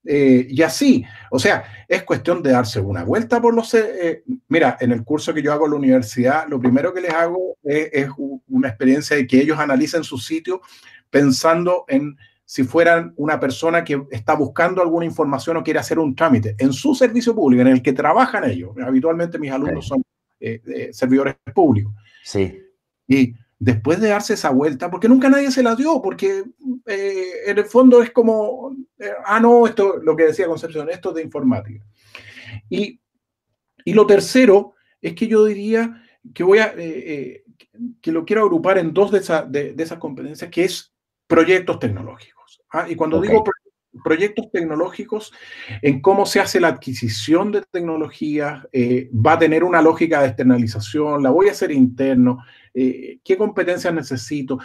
Eh, y así, o sea, es cuestión de darse una vuelta por los... Eh, mira, en el curso que yo hago en la universidad, lo primero que les hago es, una experiencia de que ellos analicen su sitio pensando en si fueran una persona que está buscando alguna información o quiere hacer un trámite en su servicio público, en el que trabajan ellos. Habitualmente mis alumnos son servidores públicos. Sí. Y después de darse esa vuelta, porque nunca nadie se la dio, porque eh, en el fondo es como, eh, ah, no, esto, lo que decía Concepción, esto es de informática. Y, y lo tercero es que yo diría que voy a, eh, que lo quiero agrupar en dos de, de, esas competencias, que es proyectos tecnológicos. ¿ah? Y cuando digo proyectos tecnológicos en cómo se hace la adquisición de tecnología, eh, va a tener una lógica de externalización, la voy a hacer interno, eh, qué competencias necesito,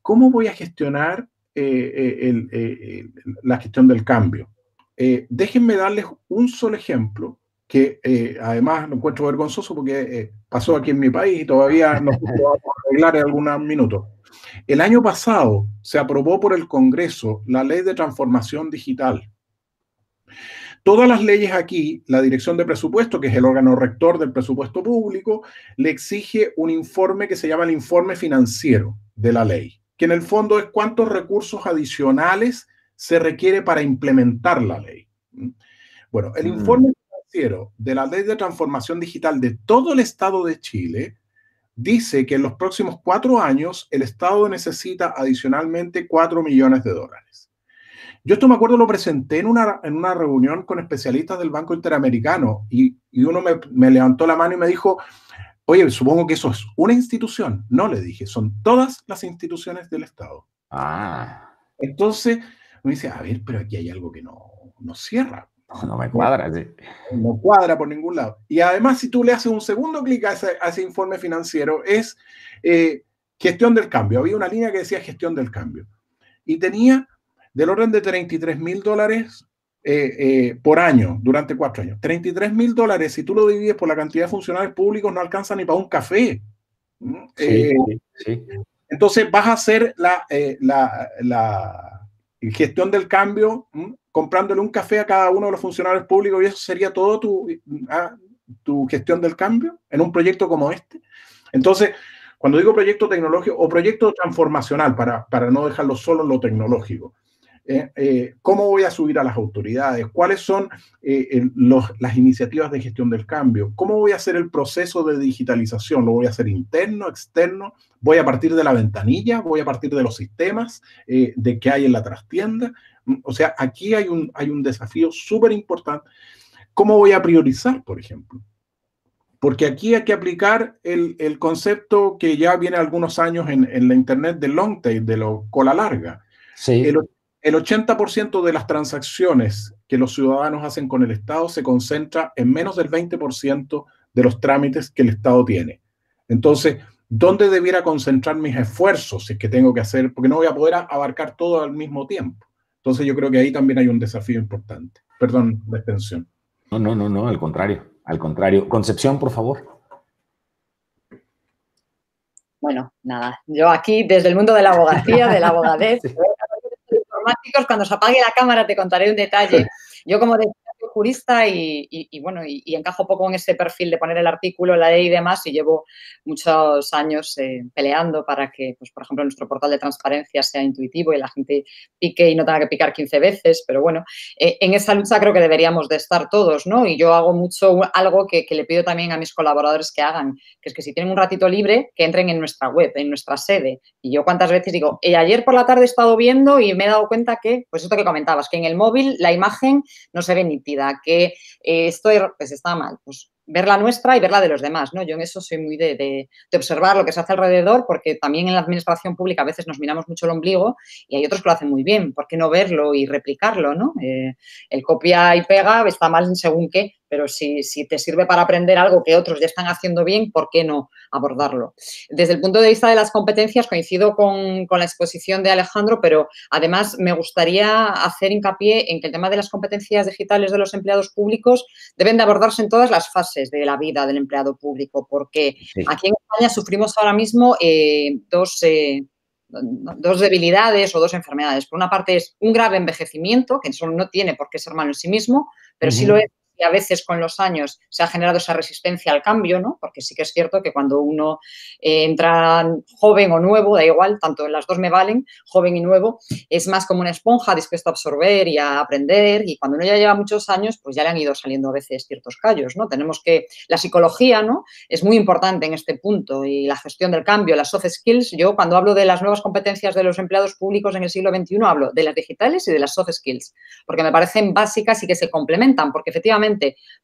cómo voy a gestionar eh, la gestión del cambio. déjenme darles un solo ejemplo que además lo encuentro vergonzoso porque pasó aquí en mi país y todavía no puedo arreglar en algunos minutos. El año pasado se aprobó por el Congreso la ley de transformación digital. Todas las leyes aquí, la Dirección de Presupuesto, que es el órgano rector del presupuesto público, le exige un informe que se llama el informe financiero de la ley, que en el fondo es cuántos recursos adicionales se requiere para implementar la ley. Bueno, el informe financiero de la ley de transformación digital de todo el Estado de Chile dice que en los próximos cuatro años el Estado necesita adicionalmente cuatro millones de dólares. Yo esto me acuerdo lo presenté en una, en una reunión con especialistas del Banco Interamericano y, uno me, me, levantó la mano y me dijo, oye, supongo que eso es una institución. No le dije, son todas las instituciones del Estado. Ah. Entonces me dice, a ver, pero aquí hay algo que no, no cierra. No me cuadra, sí. No cuadra por ningún lado. Y además, si tú le haces un segundo clic a ese, informe financiero, es eh, gestión del cambio. Había una línea que decía gestión del cambio. Y tenía del orden de 33 mil dólares eh, eh, por año durante cuatro años. 33 mil dólares, si tú lo divides por la cantidad de funcionarios públicos, no alcanza ni para un café. Sí, sí. Entonces vas a hacer la, la, la gestión del cambio comprándole un café a cada uno de los funcionarios públicos y eso sería todo tu, ah, tu gestión del cambio en un proyecto como este. Entonces, cuando digo proyecto tecnológico o proyecto transformacional, para, para no dejarlo solo en lo tecnológico, eh, eh, ¿cómo voy a subir a las autoridades? ¿Cuáles son eh, las iniciativas de gestión del cambio? ¿Cómo voy a hacer el proceso de digitalización? ¿Lo voy a hacer interno, externo? ¿Voy a partir de la ventanilla? ¿Voy a partir de los sistemas de que hay en la trastienda? O sea, aquí hay un, hay un desafío súper importante. ¿Cómo voy a priorizar, por ejemplo? Porque aquí hay que aplicar el, concepto que ya viene algunos años en, la Internet de long tail, de lo cola larga. Sí. El, el 80% de las transacciones que los ciudadanos hacen con el Estado se concentra en menos del 20% de los trámites que el Estado tiene. Entonces, ¿dónde debiera concentrar mis esfuerzos si es que tengo que hacer? Porque no voy a poder abarcar todo al mismo tiempo. Entonces yo creo que ahí también hay un desafío importante. Perdón la extensión. No, no, no, no, al contrario, al contrario. Concepción, por favor. Bueno, nada, yo aquí desde el mundo de la abogacía, de la abogadez, informáticos, cuando se apague la cámara te contaré un detalle. Yo como de jurista y, bueno, y, encajo poco en ese perfil de poner el artículo, la ley y demás, y llevo muchos años eh, peleando para que, pues, por ejemplo, nuestro portal de transparencia sea intuitivo y la gente pique y no tenga que picar 15 veces, pero bueno, eh, en esa lucha creo que deberíamos de estar todos, ¿no? Y yo hago mucho algo que, le pido también a mis colaboradores que hagan, que es que si tienen un ratito libre, que entren en nuestra web, en nuestra sede. Y yo cuántas veces digo, eh, ayer por la tarde he estado viendo y me he dado cuenta que, pues esto que comentabas, que en el móvil la imagen no se ve nítida que eh, esto pues está mal. Pues ver la nuestra y ver la de los demás, ¿no? Yo en eso soy muy de, observar lo que se hace alrededor, porque también en la administración pública a veces nos miramos mucho el ombligo y hay otros que lo hacen muy bien. ¿Por qué no verlo y replicarlo, no? Eh, el copia y pega está mal según qué, pero si, te sirve para aprender algo que otros ya están haciendo bien, ¿por qué no abordarlo? Desde el punto de vista de las competencias, coincido con, la exposición de Alejandro, pero además me gustaría hacer hincapié en que el tema de las competencias digitales de los empleados públicos deben de abordarse en todas las fases de la vida del empleado público, porque aquí en España sufrimos ahora mismo eh, dos... Eh, dos debilidades o dos enfermedades. Por una parte es un grave envejecimiento, que eso no tiene por qué ser malo en sí mismo, pero sí lo es a veces con los años se ha generado esa resistencia al cambio, ¿no? Porque sí que es cierto que cuando uno eh, entra joven o nuevo, da igual, tanto las dos me valen, joven y nuevo, es más como una esponja dispuesto a absorber y a aprender y cuando uno ya lleva muchos años, pues ya le han ido saliendo a veces ciertos callos, ¿no? Tenemos que, la psicología, ¿no? Es muy importante en este punto y la gestión del cambio, las soft skills, yo cuando hablo de las nuevas competencias de los empleados públicos en el siglo XXI hablo de las digitales y de las soft skills, porque me parecen básicas y que se complementan, porque efectivamente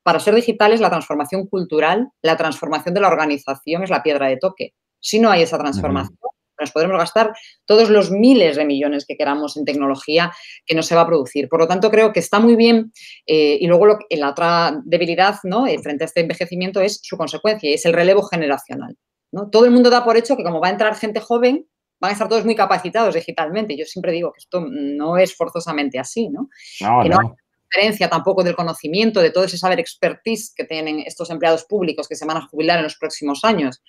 para ser digitales la transformación cultural, la transformación de la organización es la piedra de toque. Si no hay esa transformación, nos podremos gastar todos los miles de millones que queramos en tecnología que no se va a producir. Por lo tanto, creo que está muy bien eh, y luego lo, la otra debilidad ¿no? Eh, frente a este envejecimiento es su consecuencia y es el relevo generacional. ¿no? Todo el mundo da por hecho que como va a entrar gente joven, van a estar todos muy capacitados digitalmente. Yo siempre digo que esto no es forzosamente así, ¿no? no que no, diferencia tampoco del conocimiento, de todo ese saber expertise que tienen estos empleados públicos que se van a jubilar en los próximos años.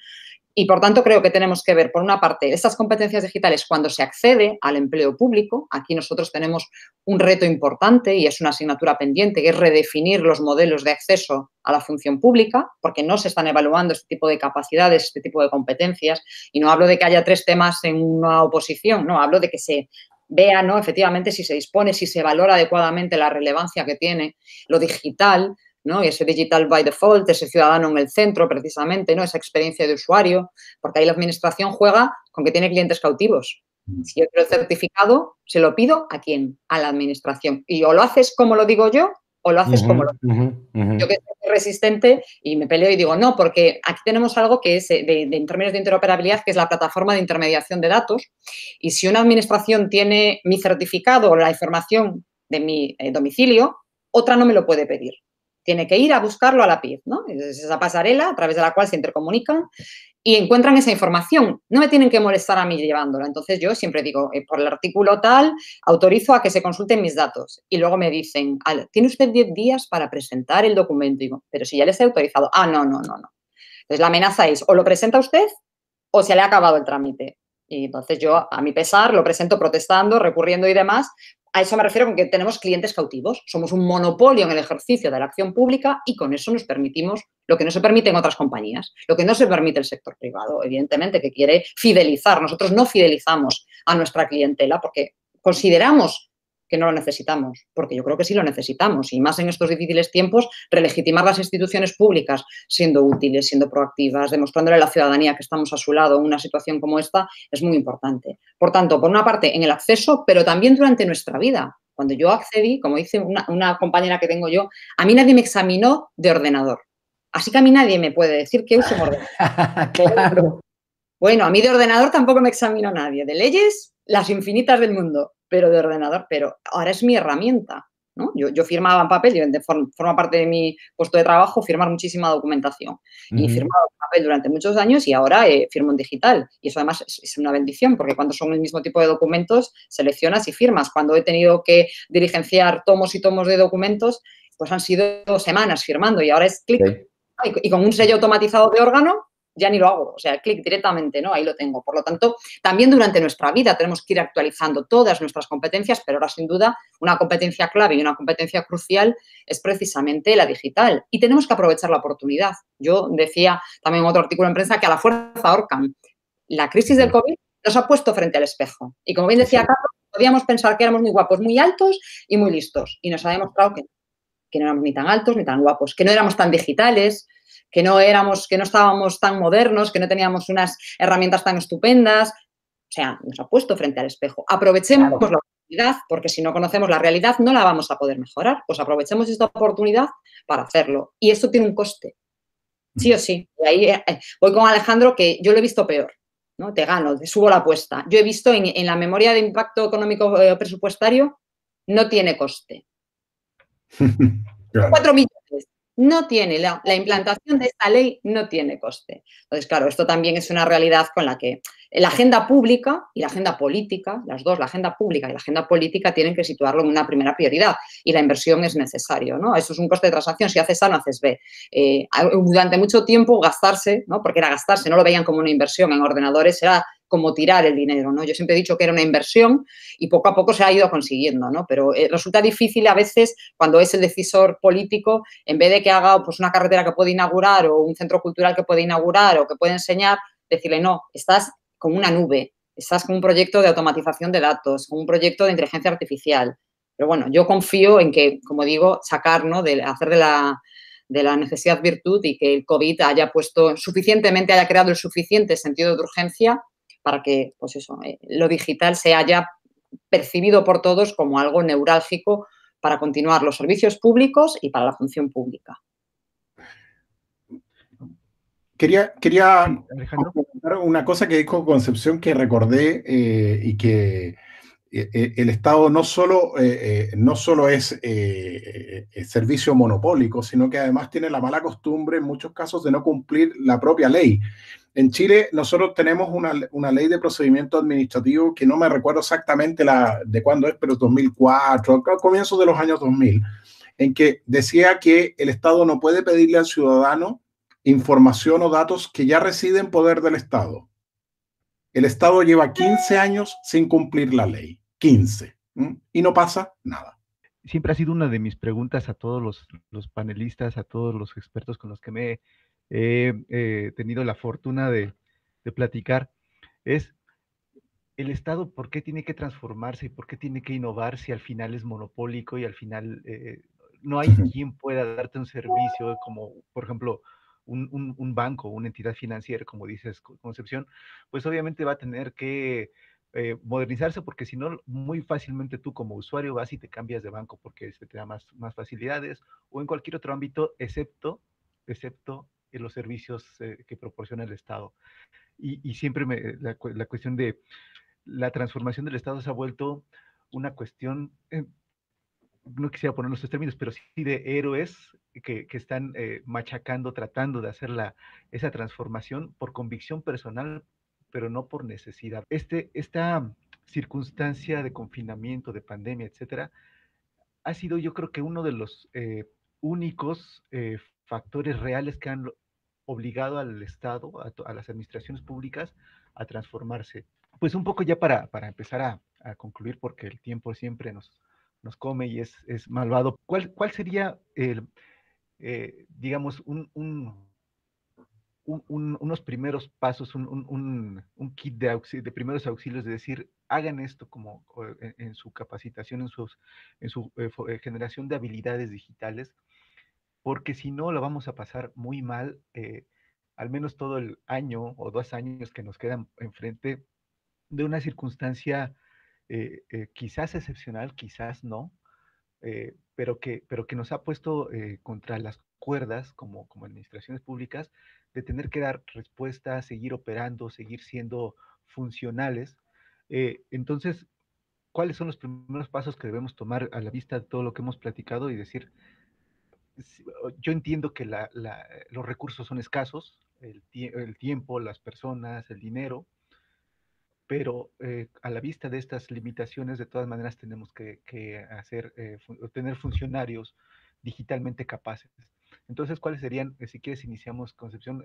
Y por tanto creo que tenemos que ver, por una parte, estas competencias digitales cuando se accede al empleo público. Aquí nosotros tenemos un reto importante y es una asignatura pendiente, que es redefinir los modelos de acceso a la función pública, porque no se están evaluando este tipo de capacidades, este tipo de competencias. Y no hablo de que haya tres temas en una oposición, no, hablo de que se vea, ¿no? Efectivamente, si se dispone, si se valora adecuadamente la relevancia que tiene lo digital, ¿no? Y ese digital by default, ese ciudadano en el centro, precisamente, ¿no? Esa experiencia de usuario, porque ahí la administración juega con que tiene clientes cautivos. Mm. Si yo quiero el certificado, se lo pido a quién? A la administración. Y o lo haces como lo digo yo, o lo haces como lo digo. Yo que soy resistente y me peleo y digo, no, porque aquí tenemos algo que es de, de, en términos de interoperabilidad, que es la plataforma de intermediación de datos. Y si una administración tiene mi certificado o la información de mi eh, domicilio, otra no me lo puede pedir tiene que ir a buscarlo a la PIB, ¿no? Es esa pasarela a través de la cual se intercomunican y encuentran esa información. No me tienen que molestar a mí llevándola. Entonces yo siempre digo, eh, por el artículo tal, autorizo a que se consulten mis datos. Y luego me dicen, tiene usted 10 días para presentar el documento. digo, pero si ya les he autorizado. Ah, no, no, no, no. Entonces la amenaza es, o lo presenta usted o se le ha acabado el trámite. Y entonces yo, a mi pesar, lo presento protestando, recurriendo y demás, a eso me refiero con que tenemos clientes cautivos. Somos un monopolio en el ejercicio de la acción pública y con eso nos permitimos lo que no se permite en otras compañías, lo que no se permite el sector privado, evidentemente, que quiere fidelizar. Nosotros no fidelizamos a nuestra clientela porque consideramos que no lo necesitamos, porque yo creo que sí lo necesitamos y más en estos difíciles tiempos, relegitimar las instituciones públicas siendo útiles, siendo proactivas, demostrándole a la ciudadanía que estamos a su lado en una situación como esta es muy importante. Por tanto, por una parte, en el acceso, pero también durante nuestra vida. Cuando yo accedí, como dice una, una compañera que tengo yo, a mí nadie me examinó de ordenador. Así que a mí nadie me puede decir que uso un ordenador. claro. Bueno, a mí de ordenador tampoco me examinó nadie. De leyes, las infinitas del mundo pero de ordenador, pero ahora es mi herramienta. ¿no? Yo, yo, firmaba en papel, yo de forma parte de mi puesto de trabajo firmar muchísima documentación. Y firmaba en papel durante muchos años y ahora eh, firmo en digital. Y eso además es, es, una bendición, porque cuando son el mismo tipo de documentos, seleccionas y firmas. Cuando he tenido que diligenciar tomos y tomos de documentos, pues han sido semanas firmando y ahora es clic. Y con un sello automatizado de órgano, ya ni lo hago, o sea, clic directamente, ¿no? Ahí lo tengo. Por lo tanto, también durante nuestra vida tenemos que ir actualizando todas nuestras competencias, pero ahora sin duda una competencia clave y una competencia crucial es precisamente la digital y tenemos que aprovechar la oportunidad. Yo decía también en otro artículo en prensa que a la fuerza ahorcan. La crisis del COVID nos ha puesto frente al espejo y como bien decía Carlos, podíamos pensar que éramos muy guapos, muy altos y muy listos y nos ha demostrado que, que no éramos ni tan altos ni tan guapos, que no éramos tan digitales, que no éramos, que no estábamos tan modernos, que no teníamos unas herramientas tan estupendas. O sea, nos ha puesto frente al espejo. Aprovechemos claro. la oportunidad, porque si no conocemos la realidad no la vamos a poder mejorar. Pues aprovechemos esta oportunidad para hacerlo. Y esto tiene un coste. Sí o sí. Y ahí eh, voy con Alejandro, que yo lo he visto peor. ¿no? Te gano, te subo la apuesta. Yo he visto en, en la memoria de impacto económico eh, presupuestario, no tiene coste. Claro. 4 millones no tiene, la, la, implantación de esta ley no tiene coste. Entonces, claro, esto también es una realidad con la que la agenda pública y la agenda política, las dos, la agenda pública y la agenda política, tienen que situarlo en una primera prioridad y la inversión es necesario, ¿no? Eso es un coste de transacción, si haces A no haces B. Eh, durante mucho tiempo gastarse, ¿no? Porque era gastarse, no lo veían como una inversión en ordenadores, era como tirar el dinero, ¿no? Yo siempre he dicho que era una inversión y poco a poco se ha ido consiguiendo, ¿no? Pero eh, resulta difícil a veces cuando es el decisor político, en vez de que haga pues, una carretera que puede inaugurar o un centro cultural que puede inaugurar o que puede enseñar, decirle, no, estás con una nube, estás con un proyecto de automatización de datos, con un proyecto de inteligencia artificial. Pero bueno, yo confío en que, como digo, sacar, ¿no? De hacer de la, de la necesidad virtud y que el COVID haya puesto suficientemente, haya creado el suficiente sentido de urgencia para que, pues eso, eh, lo digital se haya percibido por todos como algo neurálgico para continuar los servicios públicos y para la función pública. Quería, quería una cosa que dijo Concepción que recordé eh, y que el Estado no solo, no solo es servicio monopólico, sino que además tiene la mala costumbre en muchos casos de no cumplir la propia ley. En Chile nosotros tenemos una, una ley de procedimiento administrativo que no me recuerdo exactamente la, de cuándo es, pero 2004, comienzos de los años 2000, en que decía que el Estado no puede pedirle al ciudadano información o datos que ya residen en poder del Estado. El Estado lleva 15 años sin cumplir la ley. 15. Y no pasa nada. Siempre ha sido una de mis preguntas a todos los, panelistas, a todos los expertos con los que me he eh, tenido la fortuna de, platicar. Es el Estado, ¿por qué tiene que transformarse y por qué tiene que innovar si al final es monopólico y al final eh, no hay quien pueda darte un servicio como, por ejemplo, un, banco, una entidad financiera, como dices, Concepción, pues obviamente va a tener que eh, modernizarse porque si no, muy fácilmente tú como usuario vas y te cambias de banco porque se te da más, más facilidades o en cualquier otro ámbito, excepto, excepto en los servicios eh, que proporciona el Estado. Y, siempre me, la, cuestión de la transformación del Estado se ha vuelto una cuestión, eh, no quisiera poner estos términos, pero sí de héroes que, están eh, machacando, tratando de hacer la, esa transformación por convicción personal, pero no por necesidad. Este, esta circunstancia de confinamiento, de pandemia, etcétera, ha sido yo creo que uno de los eh, únicos eh, factores reales que han obligado al Estado, a, las administraciones públicas, a transformarse. Pues un poco ya para, para empezar a, a concluir, porque el tiempo siempre nos, nos come y es, es malvado. ¿Cuál, ¿Cuál sería el, eh, digamos, un, unos primeros pasos, un, kit de, de, primeros auxilios, de decir, hagan esto como en, su capacitación, en, sus, en su eh, eh, generación de habilidades digitales, porque si no, lo vamos a pasar muy mal, al menos todo el año o dos años que nos quedan enfrente de una circunstancia quizás excepcional, quizás no, eh, pero, que, pero que nos ha puesto eh, contra las cuerdas como, como administraciones públicas de tener que dar respuesta, seguir operando, seguir siendo funcionales. Eh, entonces, ¿cuáles son los primeros pasos que debemos tomar a la vista de todo lo que hemos platicado y decir, yo entiendo que los recursos son escasos, el, tiempo, las personas, el dinero, pero eh, a la vista de estas limitaciones, de todas maneras tenemos que, hacer, eh, tener funcionarios digitalmente capaces. Entonces, ¿cuáles serían, eh, si quieres, iniciamos, Concepción,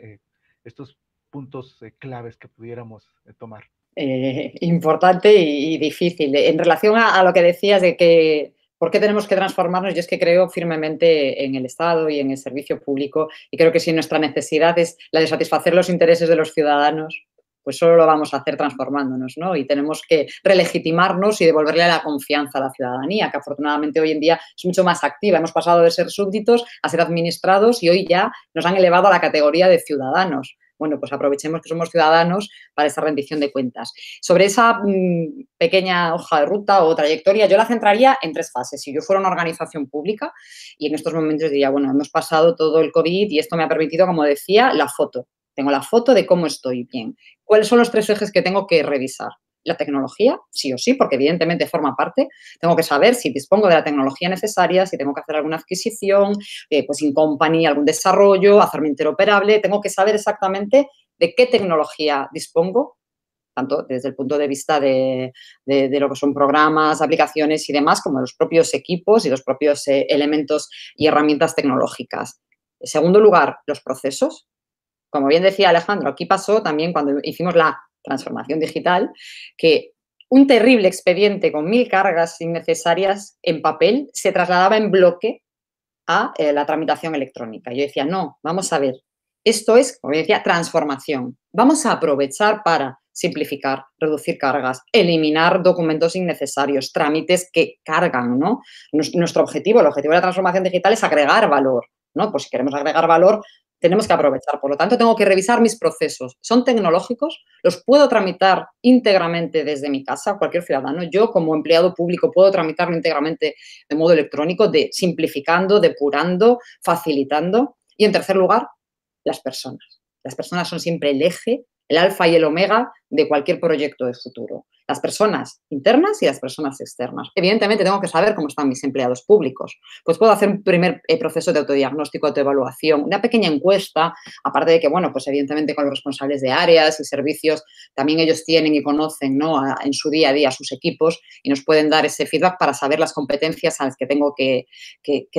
estos puntos claves que pudiéramos tomar? importante y, difícil. En relación a, lo que decías de que ¿Por qué tenemos que transformarnos? Yo es que creo firmemente en el Estado y en el servicio público y creo que si nuestra necesidad es la de satisfacer los intereses de los ciudadanos, pues solo lo vamos a hacer transformándonos, ¿no? Y tenemos que relegitimarnos y devolverle la confianza a la ciudadanía, que afortunadamente hoy en día es mucho más activa. Hemos pasado de ser súbditos a ser administrados y hoy ya nos han elevado a la categoría de ciudadanos. Bueno, pues aprovechemos que somos ciudadanos para esta rendición de cuentas. Sobre esa mm, pequeña hoja de ruta o trayectoria, yo la centraría en tres fases. Si yo fuera una organización pública y en estos momentos diría, bueno, hemos pasado todo el COVID y esto me ha permitido, como decía, la foto. Tengo la foto de cómo estoy bien. ¿Cuáles son los tres ejes que tengo que revisar? La tecnología, sí o sí, porque evidentemente forma parte. Tengo que saber si dispongo de la tecnología necesaria, si tengo que hacer alguna adquisición, eh, pues in company, algún desarrollo, hacerme interoperable. Tengo que saber exactamente de qué tecnología dispongo, tanto desde el punto de vista de, lo que son programas, aplicaciones y demás, como de los propios equipos y los propios eh, elementos y herramientas tecnológicas. En segundo lugar, los procesos como bien decía Alejandro, aquí pasó también cuando hicimos la transformación digital, que un terrible expediente con mil cargas innecesarias en papel se trasladaba en bloque a eh, la tramitación electrónica. Yo decía, no, vamos a ver, esto es, como decía, transformación. Vamos a aprovechar para simplificar, reducir cargas, eliminar documentos innecesarios, trámites que cargan, ¿no? Nuestro objetivo, el objetivo de la transformación digital es agregar valor, ¿no? Pues si queremos agregar valor, tenemos que aprovechar. Por lo tanto, tengo que revisar mis procesos. ¿Son tecnológicos? ¿Los puedo tramitar íntegramente desde mi casa? Cualquier ciudadano. Yo, como empleado público, puedo tramitarlo íntegramente de modo electrónico, de simplificando, depurando, facilitando. Y, en tercer lugar, las personas. Las personas son siempre el eje, el alfa y el omega de cualquier proyecto de futuro las personas internas y las personas externas. Evidentemente tengo que saber cómo están mis empleados públicos. Pues puedo hacer un primer eh, proceso de autodiagnóstico, de evaluación, una pequeña encuesta, aparte de que, bueno, pues evidentemente con los responsables de áreas y servicios, también ellos tienen y conocen ¿no? en su día a día sus equipos y nos pueden dar ese feedback para saber las competencias a las que tengo que,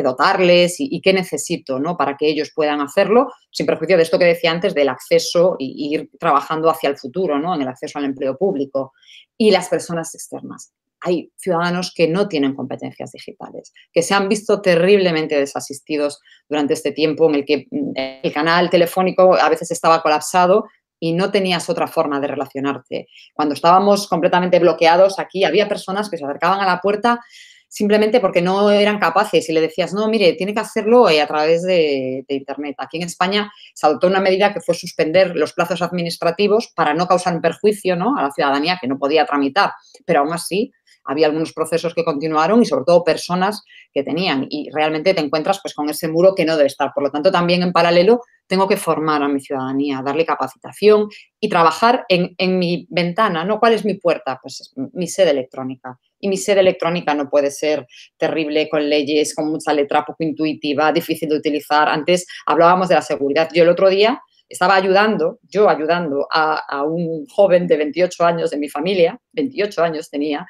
dotarles y, qué necesito ¿no? para que ellos puedan hacerlo, sin perjuicio de esto que decía antes del acceso y, ir trabajando hacia el futuro, ¿no? en el acceso al empleo público y las personas externas. Hay ciudadanos que no tienen competencias digitales, que se han visto terriblemente desasistidos durante este tiempo en el que mm, el canal telefónico a veces estaba colapsado y no tenías otra forma de relacionarte. Cuando estábamos completamente bloqueados aquí, había personas que se acercaban a la puerta simplemente porque no eran capaces y le decías, no, mire, tiene que hacerlo eh, a través de, Internet. Aquí en España se adoptó una medida que fue suspender los plazos administrativos para no causar perjuicio ¿no? a la ciudadanía que no podía tramitar, pero aún así había algunos procesos que continuaron y sobre todo personas que tenían y realmente te encuentras pues con ese muro que no debe estar. Por lo tanto, también en paralelo tengo que formar a mi ciudadanía, darle capacitación y trabajar en, mi ventana, ¿no? ¿Cuál es mi puerta? Pues mi sede electrónica. Y mi sede electrónica no puede ser terrible con leyes, con mucha letra poco intuitiva, difícil de utilizar. Antes hablábamos de la seguridad. Yo el otro día estaba ayudando, yo ayudando a, un joven de 28 años de mi familia, 28 años tenía,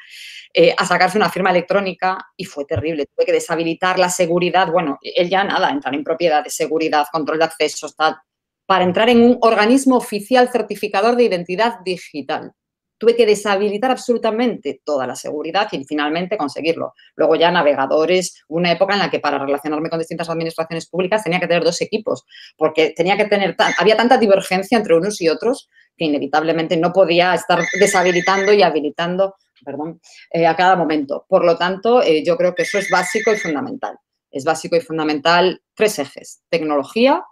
eh, a sacarse una firma electrónica y fue terrible. Tuve que deshabilitar la seguridad. Bueno, él ya nada, entrar en propiedad de seguridad, control de accesos, tal, para entrar en un organismo oficial certificador de identidad digital tuve que deshabilitar absolutamente toda la seguridad y finalmente conseguirlo. Luego ya navegadores, una época en la que para relacionarme con distintas administraciones públicas tenía que tener dos equipos, porque tenía que tener, había tanta divergencia entre unos y otros que inevitablemente no podía estar deshabilitando y habilitando perdón, eh, a cada momento. Por lo tanto, eh, yo creo que eso es básico y fundamental. Es básico y fundamental tres ejes, tecnología,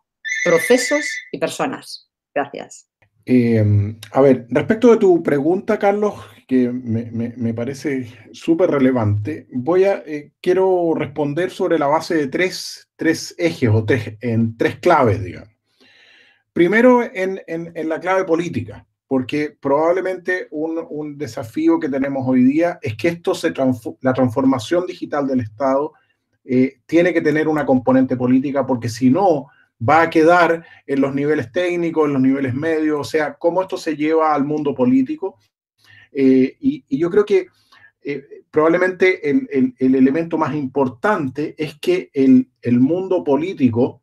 procesos y personas. Gracias. Em, a ver, respecto de tu pregunta, Carlos, que me, parece súper relevante, voy a, eh, quiero responder sobre la base de tres, tres ejes o tres, en tres claves, digamos. Primero, en, en, la clave política, porque probablemente un, un, desafío que tenemos hoy día es que esto se la transformación digital del Estado eh, tiene que tener una componente política, porque si no, va a quedar en los niveles técnicos, en los niveles medios, o sea, cómo esto se lleva al mundo político. Eh, y, yo creo que eh, probablemente el, elemento más importante es que el, el mundo político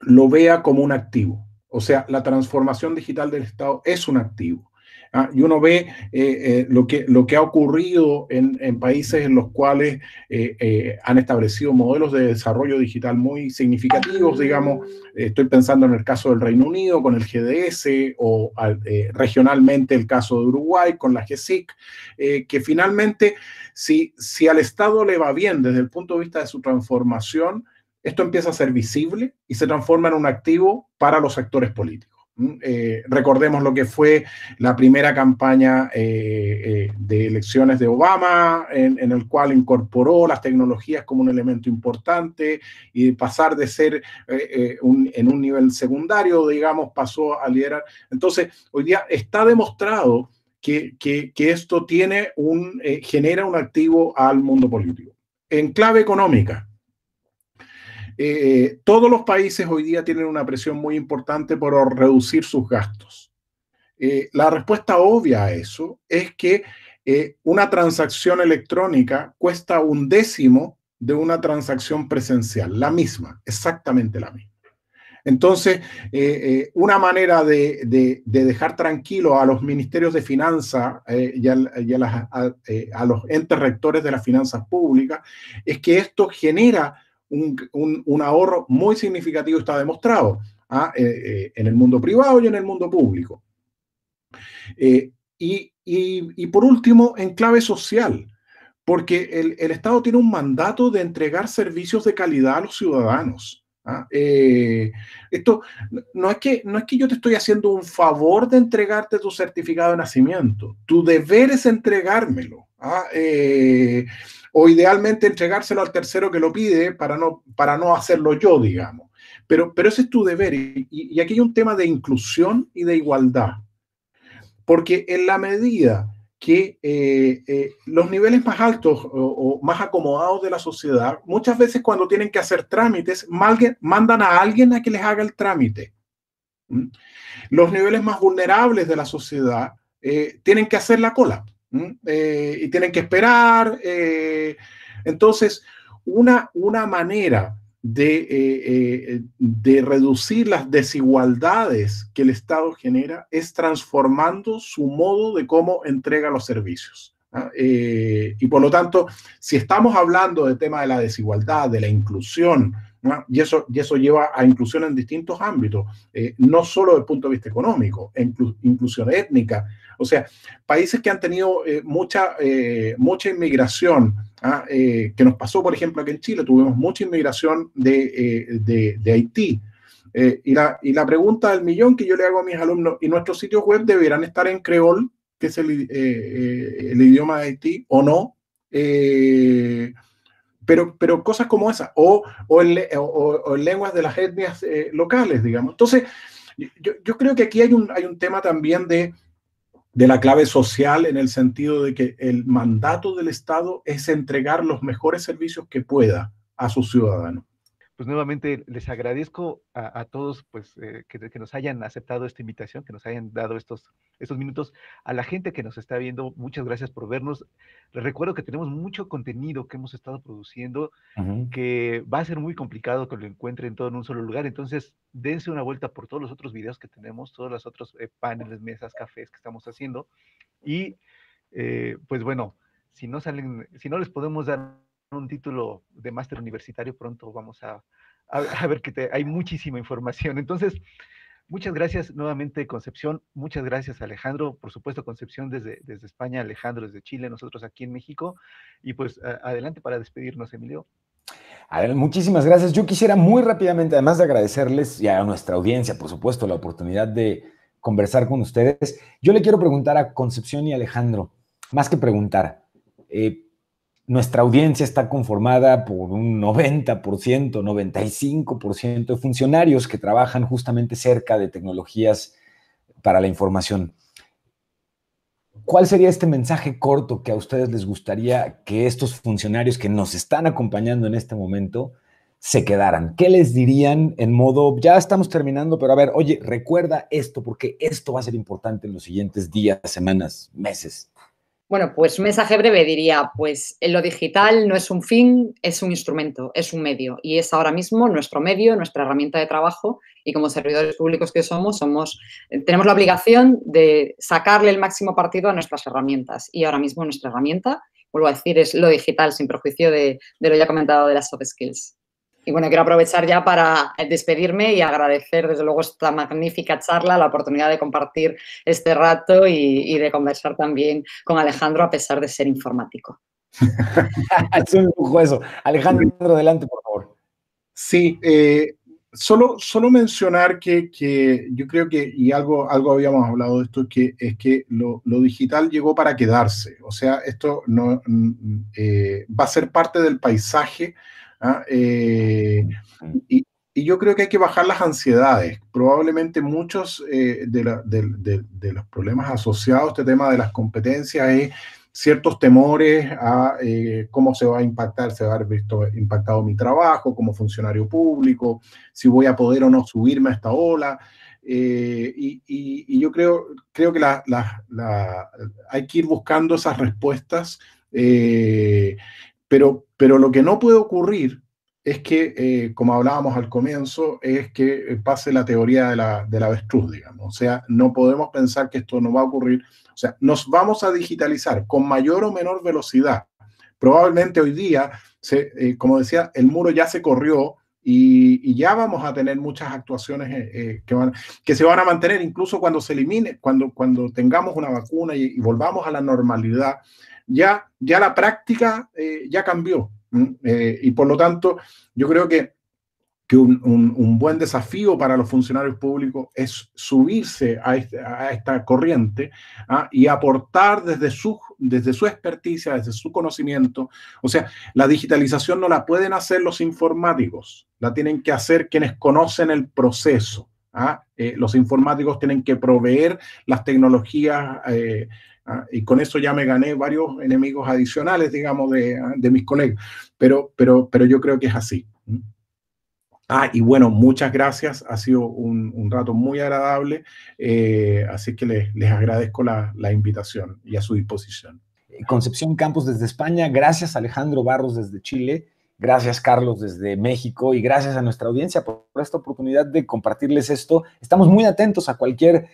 lo vea como un activo. O sea, la transformación digital del Estado es un activo. ¿Ah? y uno ve eh, eh, lo, que, lo que ha ocurrido en, países en los cuales eh, han establecido modelos de desarrollo digital muy significativos, digamos, estoy pensando en el caso del Reino Unido con el GDS o regionalmente el caso de Uruguay con la GSIC, que finalmente si, si al Estado le va bien desde el punto de vista de su transformación, esto empieza a ser visible y se transforma en un activo para los actores políticos. Eh, recordemos lo que fue la primera campaña eh, eh, de elecciones de Obama, en, el cual incorporó las tecnologías como un elemento importante y pasar de ser en un nivel secundario, digamos, pasó a liderar. Entonces, hoy día está demostrado que, que, que esto tiene un, genera un activo al mundo político. En clave económica, eh, todos los países hoy día tienen una presión muy importante por reducir sus gastos. Eh, la respuesta obvia a eso es que eh, una transacción electrónica cuesta un décimo de una transacción presencial, la misma, exactamente la misma. Entonces, una manera de, dejar tranquilo a los ministerios de finanzas y, a, los entes rectores de las finanzas públicas es que esto genera un, ahorro muy significativo, está demostrado, ¿ah? eh, eh, en el mundo privado y en el mundo público. Eh, y, por último, en clave social, porque el, Estado tiene un mandato de entregar servicios de calidad a los ciudadanos. ¿ah? esto no es, que, no es que yo te estoy haciendo un favor de entregarte tu certificado de nacimiento, tu deber es entregármelo. ¿ah? O idealmente entregárselo al tercero que lo pide para no, para no hacerlo yo, digamos. pero, pero ese es tu deber. Y, aquí hay un tema de inclusión y de igualdad. Porque en la medida que eh, eh, los niveles más altos o, más acomodados de la sociedad, muchas veces cuando tienen que hacer trámites, mandan a alguien a que les haga el trámite. ¿Mm? Los niveles más vulnerables de la sociedad eh, tienen que hacer la cola y tienen que esperar. entonces, una, una manera de, eh, eh, de, reducir las desigualdades que el Estado genera es transformando su modo de cómo entrega los servicios. Eh, y por lo tanto, si estamos hablando del tema de la desigualdad, de la inclusión, y, eso, y eso lleva a inclusión en distintos ámbitos, no solo desde el punto de vista económico, inclusión étnica, o sea, países que han tenido mucha, mucha inmigración, ¿ah? Eh, que nos pasó, por ejemplo, aquí en Chile, tuvimos mucha inmigración de, eh, de, Haití. Eh, y, la, y la pregunta del millón que yo le hago a mis alumnos, ¿y nuestros sitios web deberán estar en creol, que es el, el idioma de Haití, o no? pero, pero cosas como esas, o, o, en, lenguas de las etnias locales, digamos. Entonces, yo, yo, creo que aquí hay un, hay un tema también de de la clave social en el sentido de que el mandato del Estado es entregar los mejores servicios que pueda a sus ciudadanos pues nuevamente les agradezco a, todos pues eh, que, nos hayan aceptado esta invitación, que nos hayan dado estos, estos minutos. A la gente que nos está viendo, muchas gracias por vernos. Les recuerdo que tenemos mucho contenido que hemos estado produciendo, que va a ser muy complicado que lo encuentren todo en un solo lugar. Entonces, dense una vuelta por todos los otros videos que tenemos, todos los otros eh, paneles, mesas, cafés que estamos haciendo. Y eh, pues bueno, si no salen, si no les podemos dar un título de máster universitario, pronto vamos a, a, ver que hay muchísima información. Entonces, muchas gracias nuevamente, Concepción. Muchas gracias, Alejandro. Por supuesto, Concepción desde, desde España, Alejandro desde Chile, nosotros aquí en México. Y pues adelante para despedirnos, Emilio. muchísimas gracias. Yo quisiera muy rápidamente, además de agradecerles y a nuestra audiencia, por supuesto, la oportunidad de conversar con ustedes, yo le quiero preguntar a Concepción y Alejandro, más que preguntar, eh, nuestra audiencia está conformada por un 90%, 95% de funcionarios que trabajan justamente cerca de tecnologías para la información. ¿Cuál sería este mensaje corto que a ustedes les gustaría que estos funcionarios que nos están acompañando en este momento se quedaran? ¿Qué les dirían en modo, ya estamos terminando, pero a ver, oye, recuerda esto porque esto va a ser importante en los siguientes días, semanas, meses? Bueno, pues mensaje breve diría, pues en lo digital no es un fin, es un instrumento, es un medio. Y es ahora mismo nuestro medio, nuestra herramienta de trabajo. Y como servidores públicos que somos, somos eh, tenemos la obligación de sacarle el máximo partido a nuestras herramientas. Y ahora mismo nuestra herramienta, vuelvo a decir, es lo digital sin perjuicio de, de lo ya comentado de las soft skills. Y bueno, quiero aprovechar ya para despedirme y agradecer desde luego esta magnífica charla, la oportunidad de compartir este rato y, de conversar también con Alejandro a pesar de ser informático. es un lujo eso. Alejandro, adelante, por favor. Sí, eh, solo, solo mencionar que, que, yo creo que, y algo, algo habíamos hablado de esto, que es que lo, lo digital llegó para quedarse. O sea, esto no, mm, eh, va a ser parte del paisaje ¿ah? Eh, y, yo creo que hay que bajar las ansiedades. Probablemente muchos eh, de, los problemas asociados a este tema de las competencias es ciertos temores a eh, cómo se va a impactar, se va a haber visto impactado mi trabajo como funcionario público, si voy a poder o no subirme a esta ola. y, yo creo, creo que hay que ir buscando esas respuestas pero, pero lo que no puede ocurrir es que, eh, como hablábamos al comienzo, es que eh, pase la teoría de la, de la avestruz, digamos. O sea, no podemos pensar que esto no va a ocurrir. O sea, nos vamos a digitalizar con mayor o menor velocidad. Probablemente hoy día, se, eh, como decía, el muro ya se corrió y, ya vamos a tener muchas actuaciones que, van, que se van a mantener incluso cuando se elimine, cuando, cuando tengamos una vacuna y volvamos a la normalidad ya, ya la práctica eh, ya cambió. Eh, y por lo tanto, yo creo que que un, buen desafío para los funcionarios públicos es subirse a, este, esta corriente ¿ah? y aportar desde su, desde su experticia, desde su conocimiento. O sea, la digitalización no la pueden hacer los informáticos, la tienen que hacer quienes conocen el proceso. ¿ah? Eh, los informáticos tienen que proveer las tecnologías. Eh, ¿ah? y con eso ya me gané varios enemigos adicionales, digamos, de, de mis colegas. Pero, pero, pero yo creo que es así. Ah, y bueno, muchas gracias. Ha sido un, rato muy agradable. Eh, así que les, les agradezco la, la, invitación y a su disposición. Concepción Campos desde España. Gracias Alejandro Barros desde Chile. Gracias Carlos desde México y gracias a nuestra audiencia por esta oportunidad de compartirles esto. Estamos muy atentos a cualquier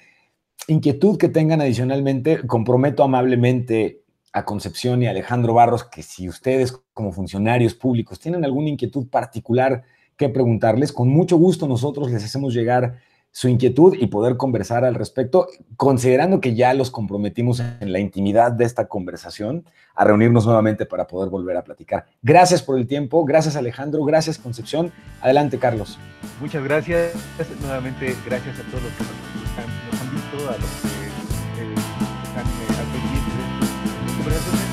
inquietud que tengan adicionalmente. Comprometo amablemente a Concepción y Alejandro Barros que si ustedes como funcionarios públicos tienen alguna inquietud particular, que preguntarles. Con mucho gusto nosotros les hacemos llegar su inquietud y poder conversar al respecto, considerando que ya los comprometimos en la intimidad de esta conversación a reunirnos nuevamente para poder volver a platicar. Gracias por el tiempo, gracias Alejandro, gracias Concepción. Adelante Carlos. Muchas gracias, nuevamente gracias a todos los que nos han, visto, a los que eh, están eh,